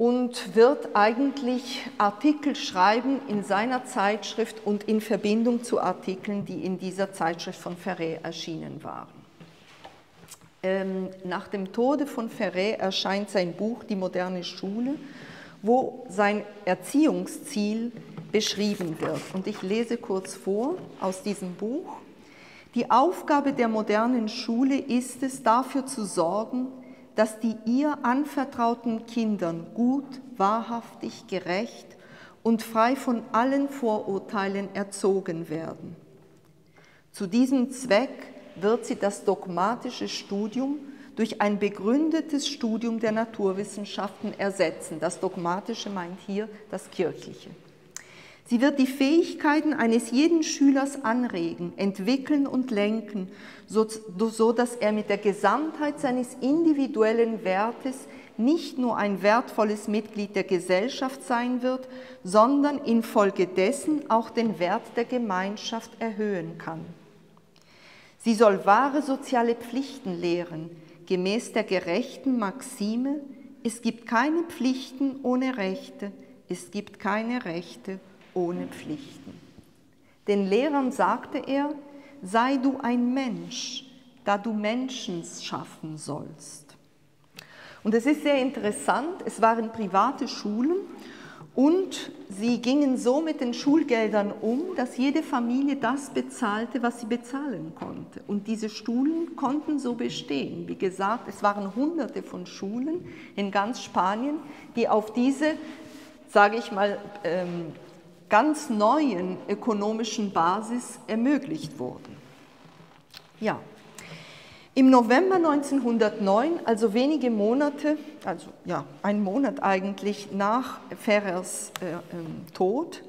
und wird eigentlich Artikel schreiben in seiner Zeitschrift und in Verbindung zu Artikeln, die in dieser Zeitschrift von Ferré erschienen waren. Ähm, nach dem Tode von Ferré erscheint sein Buch Die moderne Schule, wo sein Erziehungsziel beschrieben wird. Und ich lese kurz vor aus diesem Buch. Die Aufgabe der modernen Schule ist es, dafür zu sorgen, dass die ihr anvertrauten Kindern gut, wahrhaftig, gerecht und frei von allen Vorurteilen erzogen werden. Zu diesem Zweck wird sie das dogmatische Studium durch ein begründetes Studium der Naturwissenschaften ersetzen. Das dogmatische meint hier das kirchliche. Sie wird die Fähigkeiten eines jeden Schülers anregen, entwickeln und lenken, so, so dass er mit der Gesamtheit seines individuellen Wertes nicht nur ein wertvolles Mitglied der Gesellschaft sein wird, sondern infolgedessen auch den Wert der Gemeinschaft erhöhen kann. Sie soll wahre soziale Pflichten lehren, gemäß der gerechten Maxime, es gibt keine Pflichten ohne Rechte, es gibt keine Rechte ohne Pflichten. Den Lehrern sagte er, sei du ein Mensch, da du Menschen schaffen sollst. Und es ist sehr interessant, es waren private Schulen und sie gingen so mit den Schulgeldern um, dass jede Familie das bezahlte, was sie bezahlen konnte. Und diese Schulen konnten so bestehen. Wie gesagt, es waren hunderte von Schulen in ganz Spanien, die auf diese, sage ich mal, ähm, ganz neuen ökonomischen Basis ermöglicht wurden. Ja, im November 1909, also wenige Monate, also ja, ein Monat eigentlich nach Ferrers äh, ähm, Tod,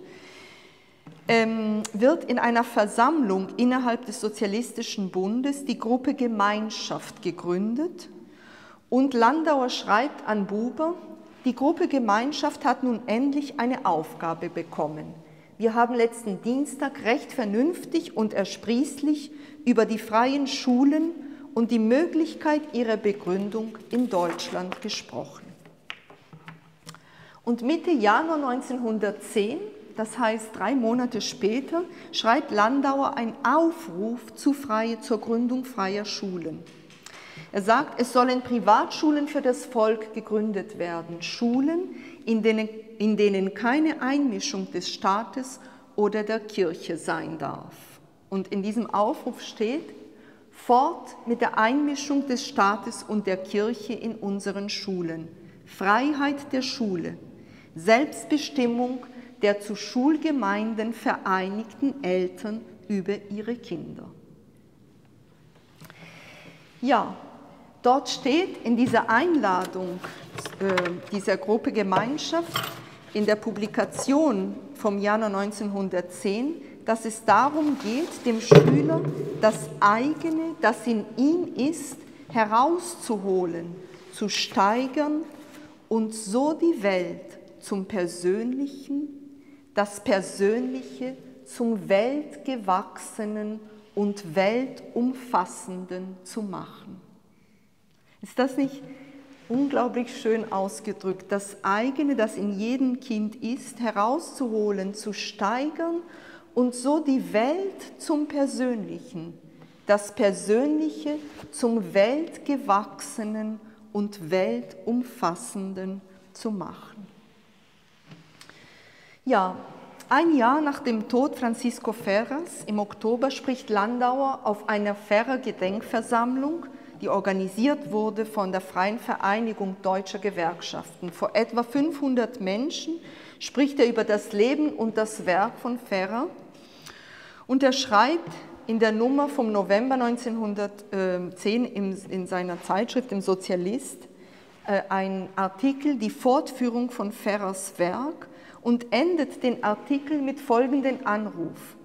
ähm, wird in einer Versammlung innerhalb des Sozialistischen Bundes die Gruppe Gemeinschaft gegründet und Landauer schreibt an Buber, die Gruppe Gemeinschaft hat nun endlich eine Aufgabe bekommen. Wir haben letzten Dienstag recht vernünftig und ersprießlich über die freien Schulen und die Möglichkeit ihrer Begründung in Deutschland gesprochen. Und Mitte Januar 1910 das heißt drei Monate später, schreibt Landauer einen Aufruf zu freie, zur Gründung freier Schulen. Er sagt, es sollen Privatschulen für das Volk gegründet werden, Schulen, in denen, in denen keine Einmischung des Staates oder der Kirche sein darf. Und in diesem Aufruf steht, fort mit der Einmischung des Staates und der Kirche in unseren Schulen, Freiheit der Schule, Selbstbestimmung der zu Schulgemeinden vereinigten Eltern über ihre Kinder. Ja, dort steht in dieser Einladung äh, dieser Gruppe Gemeinschaft in der Publikation vom Jahr 1910, dass es darum geht, dem Schüler das eigene, das in ihm ist, herauszuholen, zu steigern und so die Welt zum Persönlichen, das Persönliche zum weltgewachsenen und weltumfassenden zu machen. Ist das nicht unglaublich schön ausgedrückt? Das eigene, das in jedem Kind ist, herauszuholen, zu steigern und so die Welt zum Persönlichen, das Persönliche zum weltgewachsenen und weltumfassenden zu machen. Ja, ein Jahr nach dem Tod Francisco Ferrers im Oktober spricht Landauer auf einer Ferrer-Gedenkversammlung, die organisiert wurde von der Freien Vereinigung Deutscher Gewerkschaften. Vor etwa 500 Menschen spricht er über das Leben und das Werk von Ferrer und er schreibt in der Nummer vom November 1910 in seiner Zeitschrift im Sozialist äh, einen Artikel, die Fortführung von Ferrers Werk und endet den Artikel mit folgendem Anruf.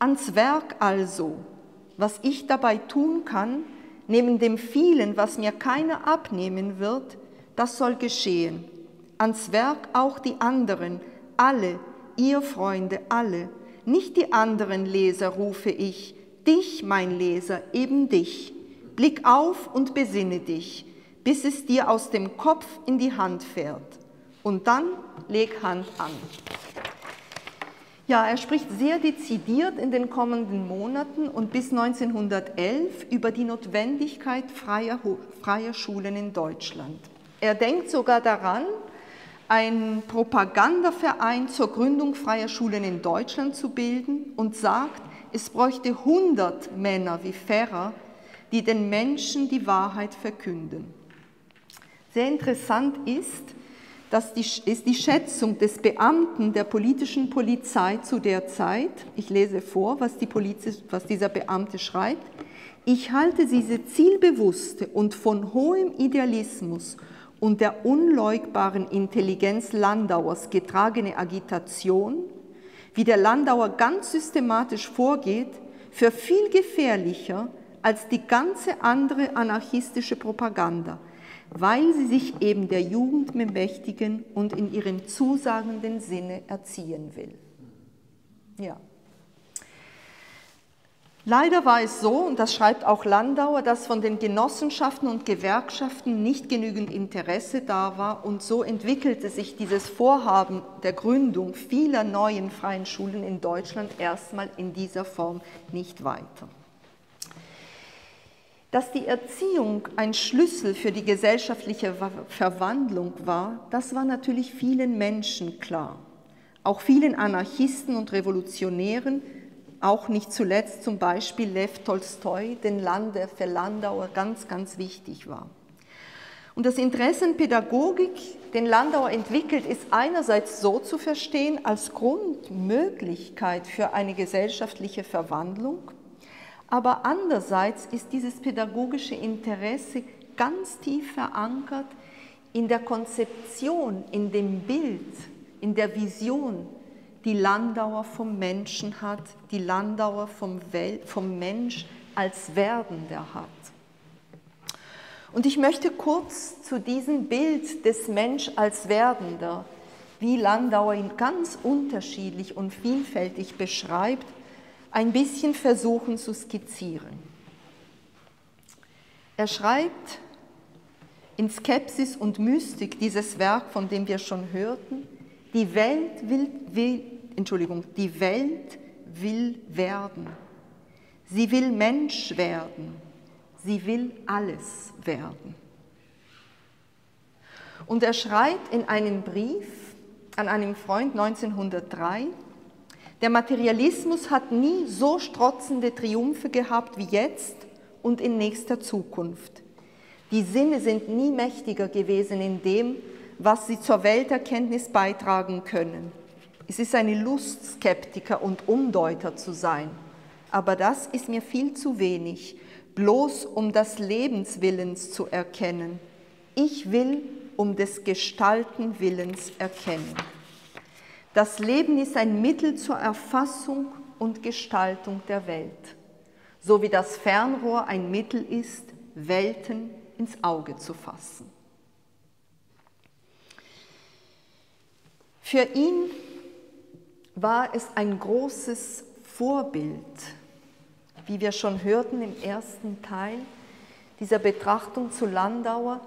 Ans Werk also, was ich dabei tun kann, neben dem vielen, was mir keiner abnehmen wird, das soll geschehen. Ans Werk auch die anderen, alle, ihr Freunde, alle. Nicht die anderen Leser rufe ich, dich, mein Leser, eben dich. Blick auf und besinne dich, bis es dir aus dem Kopf in die Hand fährt und dann leg Hand an. Ja, er spricht sehr dezidiert in den kommenden Monaten und bis 1911 über die Notwendigkeit freier, freier Schulen in Deutschland. Er denkt sogar daran, einen Propagandaverein zur Gründung freier Schulen in Deutschland zu bilden und sagt, es bräuchte 100 Männer wie Ferrer, die den Menschen die Wahrheit verkünden. Sehr interessant ist, das ist die Schätzung des Beamten der politischen Polizei zu der Zeit. Ich lese vor, was, die Poliz was dieser Beamte schreibt. Ich halte diese zielbewusste und von hohem Idealismus und der unleugbaren Intelligenz Landauers getragene Agitation, wie der Landauer ganz systematisch vorgeht, für viel gefährlicher als die ganze andere anarchistische Propaganda – weil sie sich eben der Jugend bemächtigen und in ihrem zusagenden Sinne erziehen will. Ja. Leider war es so, und das schreibt auch Landauer, dass von den Genossenschaften und Gewerkschaften nicht genügend Interesse da war und so entwickelte sich dieses Vorhaben der Gründung vieler neuen freien Schulen in Deutschland erstmal in dieser Form nicht weiter. Dass die Erziehung ein Schlüssel für die gesellschaftliche Verwandlung war, das war natürlich vielen Menschen klar. Auch vielen Anarchisten und Revolutionären, auch nicht zuletzt zum Beispiel Lev Tolstoi, den Land, der für Landauer ganz, ganz wichtig war. Und das Interessenpädagogik, den Landauer entwickelt, ist einerseits so zu verstehen als Grundmöglichkeit für eine gesellschaftliche Verwandlung aber andererseits ist dieses pädagogische Interesse ganz tief verankert in der Konzeption, in dem Bild, in der Vision, die Landauer vom Menschen hat, die Landauer vom, Welt, vom Mensch als Werdender hat. Und ich möchte kurz zu diesem Bild des Mensch als Werdender, wie Landauer ihn ganz unterschiedlich und vielfältig beschreibt, ein bisschen versuchen zu skizzieren. Er schreibt in Skepsis und Mystik dieses Werk, von dem wir schon hörten, die Welt will, will, Entschuldigung, die Welt will werden. Sie will Mensch werden. Sie will alles werden. Und er schreibt in einem Brief an einen Freund 1903, der Materialismus hat nie so strotzende Triumphe gehabt wie jetzt und in nächster Zukunft. Die Sinne sind nie mächtiger gewesen in dem, was sie zur Welterkenntnis beitragen können. Es ist eine Lust, Skeptiker und Umdeuter zu sein, aber das ist mir viel zu wenig, bloß um das Lebenswillens zu erkennen. Ich will um des Gestaltenwillens erkennen. Das Leben ist ein Mittel zur Erfassung und Gestaltung der Welt, so wie das Fernrohr ein Mittel ist, Welten ins Auge zu fassen. Für ihn war es ein großes Vorbild, wie wir schon hörten im ersten Teil dieser Betrachtung zu Landauer,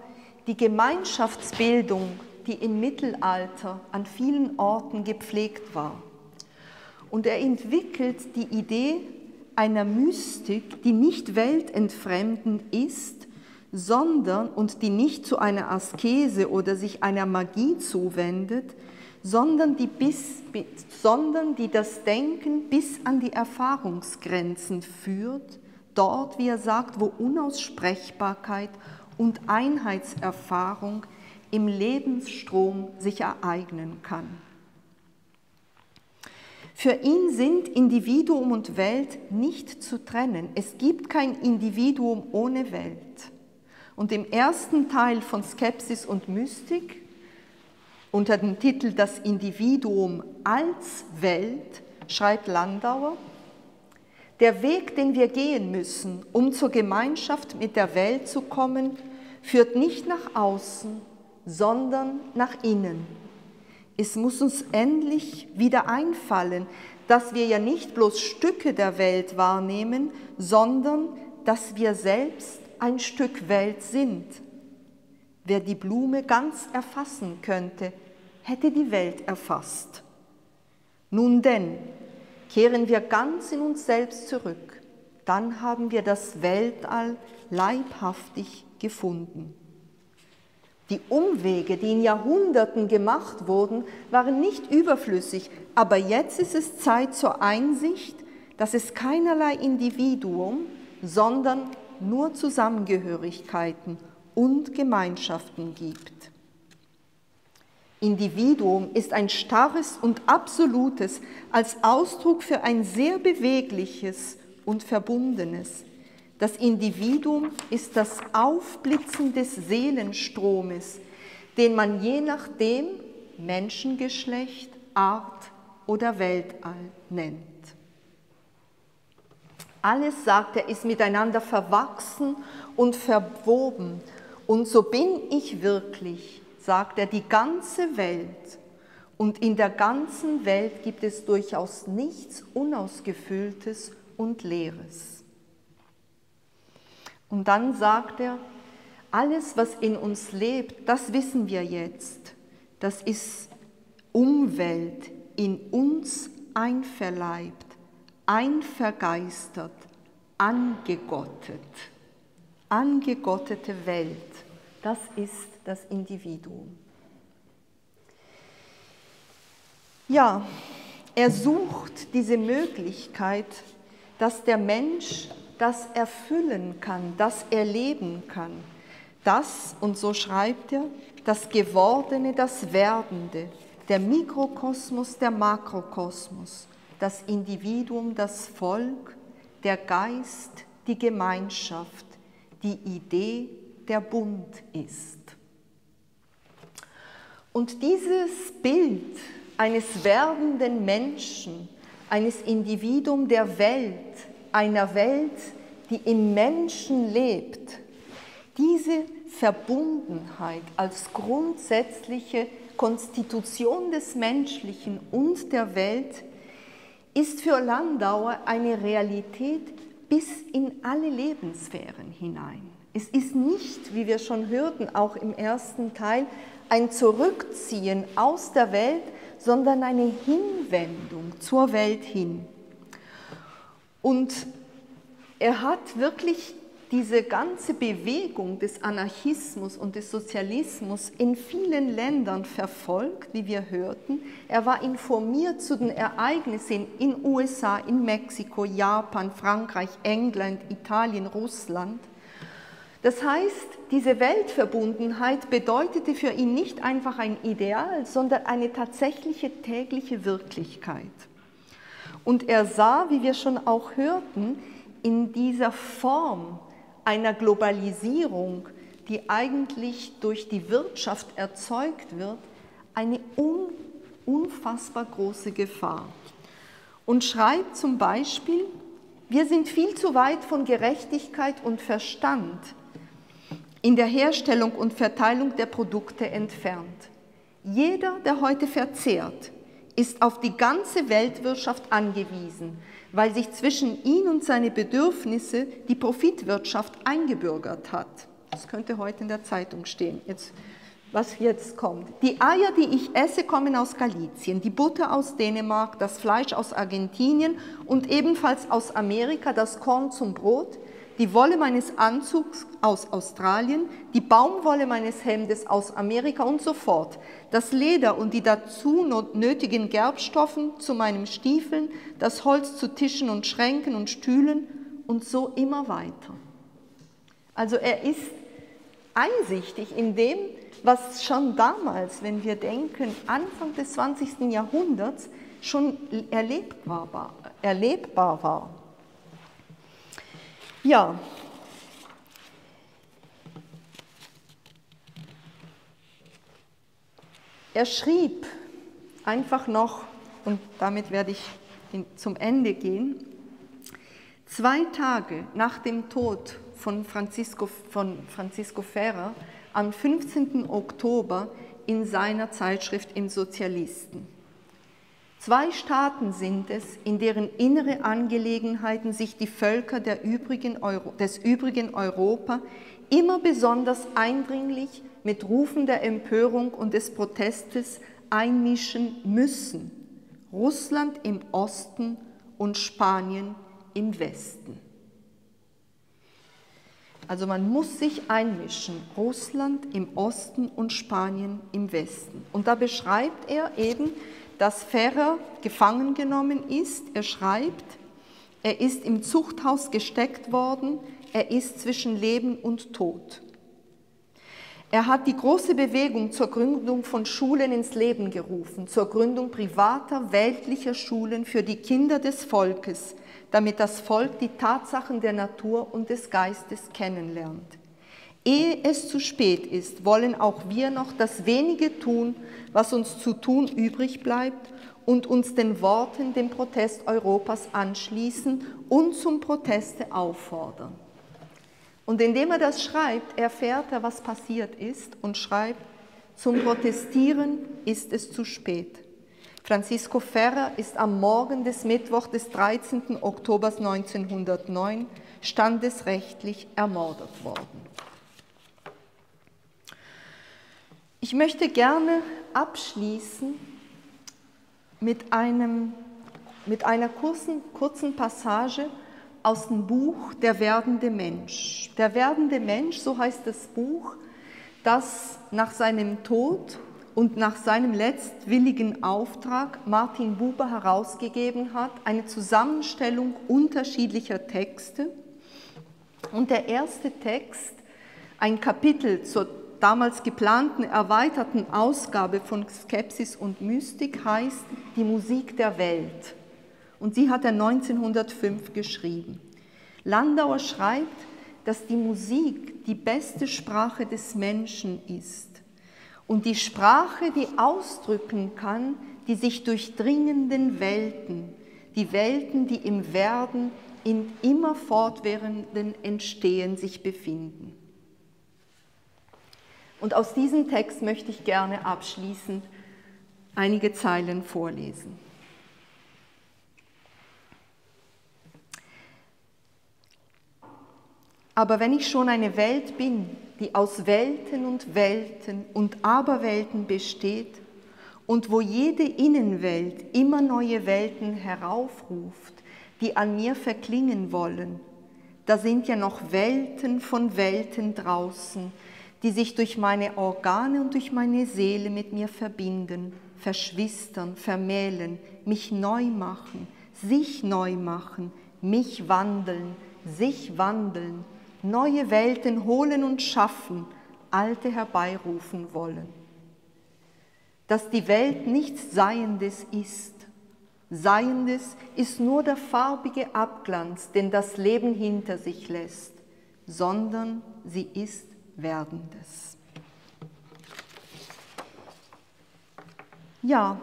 die Gemeinschaftsbildung, die im Mittelalter an vielen Orten gepflegt war. Und er entwickelt die Idee einer Mystik, die nicht weltentfremdend ist, sondern und die nicht zu einer Askese oder sich einer Magie zuwendet, sondern die, bis, sondern die das Denken bis an die Erfahrungsgrenzen führt, dort, wie er sagt, wo Unaussprechbarkeit und Einheitserfahrung im Lebensstrom sich ereignen kann. Für ihn sind Individuum und Welt nicht zu trennen. Es gibt kein Individuum ohne Welt. Und im ersten Teil von Skepsis und Mystik unter dem Titel Das Individuum als Welt schreibt Landauer, der Weg, den wir gehen müssen, um zur Gemeinschaft mit der Welt zu kommen, führt nicht nach außen, sondern nach innen. Es muss uns endlich wieder einfallen, dass wir ja nicht bloß Stücke der Welt wahrnehmen, sondern dass wir selbst ein Stück Welt sind. Wer die Blume ganz erfassen könnte, hätte die Welt erfasst. Nun denn, Kehren wir ganz in uns selbst zurück, dann haben wir das Weltall leibhaftig gefunden. Die Umwege, die in Jahrhunderten gemacht wurden, waren nicht überflüssig, aber jetzt ist es Zeit zur Einsicht, dass es keinerlei Individuum, sondern nur Zusammengehörigkeiten und Gemeinschaften gibt. Individuum ist ein starres und absolutes als Ausdruck für ein sehr bewegliches und verbundenes. Das Individuum ist das Aufblitzen des Seelenstromes, den man je nachdem Menschengeschlecht, Art oder Weltall nennt. Alles, sagt er, ist miteinander verwachsen und verwoben. Und so bin ich wirklich sagt er, die ganze Welt. Und in der ganzen Welt gibt es durchaus nichts Unausgefülltes und Leeres. Und dann sagt er, alles, was in uns lebt, das wissen wir jetzt. Das ist Umwelt in uns einverleibt, einvergeistert, angegottet. Angegottete Welt, das ist das Individuum. Ja, er sucht diese Möglichkeit, dass der Mensch das erfüllen kann, das erleben kann. Das, und so schreibt er, das Gewordene, das Werdende, der Mikrokosmos, der Makrokosmos, das Individuum, das Volk, der Geist, die Gemeinschaft, die Idee, der Bund ist. Und dieses Bild eines werdenden Menschen, eines Individuum der Welt, einer Welt, die im Menschen lebt, diese Verbundenheit als grundsätzliche Konstitution des Menschlichen und der Welt ist für Landauer eine Realität bis in alle Lebenssphären hinein. Es ist nicht, wie wir schon hörten, auch im ersten Teil, ein Zurückziehen aus der Welt, sondern eine Hinwendung zur Welt hin. Und er hat wirklich diese ganze Bewegung des Anarchismus und des Sozialismus in vielen Ländern verfolgt, wie wir hörten. Er war informiert zu den Ereignissen in USA, in Mexiko, Japan, Frankreich, England, Italien, Russland. Das heißt, diese Weltverbundenheit bedeutete für ihn nicht einfach ein Ideal, sondern eine tatsächliche tägliche Wirklichkeit. Und er sah, wie wir schon auch hörten, in dieser Form einer Globalisierung, die eigentlich durch die Wirtschaft erzeugt wird, eine un unfassbar große Gefahr. Und schreibt zum Beispiel, wir sind viel zu weit von Gerechtigkeit und Verstand in der Herstellung und Verteilung der Produkte entfernt. Jeder, der heute verzehrt, ist auf die ganze Weltwirtschaft angewiesen, weil sich zwischen ihn und seine Bedürfnisse die Profitwirtschaft eingebürgert hat. Das könnte heute in der Zeitung stehen. Jetzt, was jetzt kommt. Die Eier, die ich esse, kommen aus Galizien, die Butter aus Dänemark, das Fleisch aus Argentinien und ebenfalls aus Amerika das Korn zum Brot, die Wolle meines Anzugs aus Australien, die Baumwolle meines Hemdes aus Amerika und so fort, das Leder und die dazu nötigen Gerbstoffen zu meinen Stiefeln, das Holz zu Tischen und Schränken und Stühlen und so immer weiter. Also er ist einsichtig in dem, was schon damals, wenn wir denken, Anfang des 20. Jahrhunderts schon erlebbar war. Erlebbar war. Ja. Er schrieb einfach noch, und damit werde ich zum Ende gehen, zwei Tage nach dem Tod von Francisco, von Francisco Ferrer am 15. Oktober in seiner Zeitschrift im Sozialisten. Zwei Staaten sind es, in deren innere Angelegenheiten sich die Völker übrigen des übrigen Europa immer besonders eindringlich mit Rufen der Empörung und des Protestes einmischen müssen. Russland im Osten und Spanien im Westen. Also man muss sich einmischen, Russland im Osten und Spanien im Westen. Und da beschreibt er eben, dass Ferrer gefangen genommen ist. Er schreibt, er ist im Zuchthaus gesteckt worden, er ist zwischen Leben und Tod. Er hat die große Bewegung zur Gründung von Schulen ins Leben gerufen, zur Gründung privater, weltlicher Schulen für die Kinder des Volkes, damit das Volk die Tatsachen der Natur und des Geistes kennenlernt. Ehe es zu spät ist, wollen auch wir noch das wenige tun, was uns zu tun übrig bleibt und uns den Worten dem Protest Europas anschließen und zum Proteste auffordern. Und indem er das schreibt, erfährt er, was passiert ist und schreibt, zum Protestieren ist es zu spät. Francisco Ferrer ist am Morgen des Mittwoch des 13. Oktober 1909 standesrechtlich ermordet worden. Ich möchte gerne abschließen mit, einem, mit einer kurzen, kurzen Passage aus dem Buch Der werdende Mensch. Der werdende Mensch, so heißt das Buch, das nach seinem Tod und nach seinem letztwilligen Auftrag Martin Buber herausgegeben hat, eine Zusammenstellung unterschiedlicher Texte. Und der erste Text, ein Kapitel zur damals geplanten erweiterten Ausgabe von Skepsis und Mystik heißt Die Musik der Welt. Und sie hat er 1905 geschrieben. Landauer schreibt, dass die Musik die beste Sprache des Menschen ist und die Sprache, die ausdrücken kann, die sich durchdringenden Welten, die Welten, die im Werden, in immer fortwährenden Entstehen sich befinden. Und aus diesem Text möchte ich gerne abschließend einige Zeilen vorlesen. Aber wenn ich schon eine Welt bin, die aus Welten und Welten und Aberwelten besteht und wo jede Innenwelt immer neue Welten heraufruft, die an mir verklingen wollen, da sind ja noch Welten von Welten draußen, die sich durch meine Organe und durch meine Seele mit mir verbinden, verschwistern, vermählen, mich neu machen, sich neu machen, mich wandeln, sich wandeln, neue Welten holen und schaffen, alte herbeirufen wollen. Dass die Welt nichts Seiendes ist. Seiendes ist nur der farbige Abglanz, den das Leben hinter sich lässt, sondern sie ist Werdendes. Ja,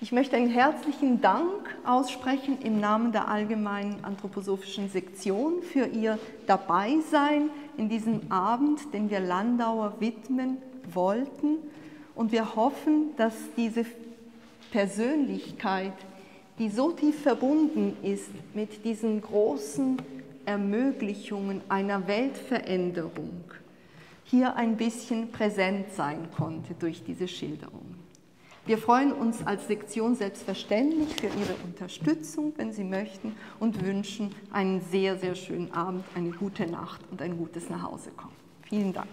ich möchte einen herzlichen Dank aussprechen im Namen der Allgemeinen Anthroposophischen Sektion für Ihr Dabeisein in diesem Abend, den wir Landauer widmen wollten. Und wir hoffen, dass diese Persönlichkeit, die so tief verbunden ist mit diesen großen Ermöglichungen einer Weltveränderung, hier ein bisschen präsent sein konnte durch diese Schilderung. Wir freuen uns als Sektion selbstverständlich für Ihre Unterstützung, wenn Sie möchten, und wünschen einen sehr, sehr schönen Abend, eine gute Nacht und ein gutes Nachhausekommen. Vielen Dank.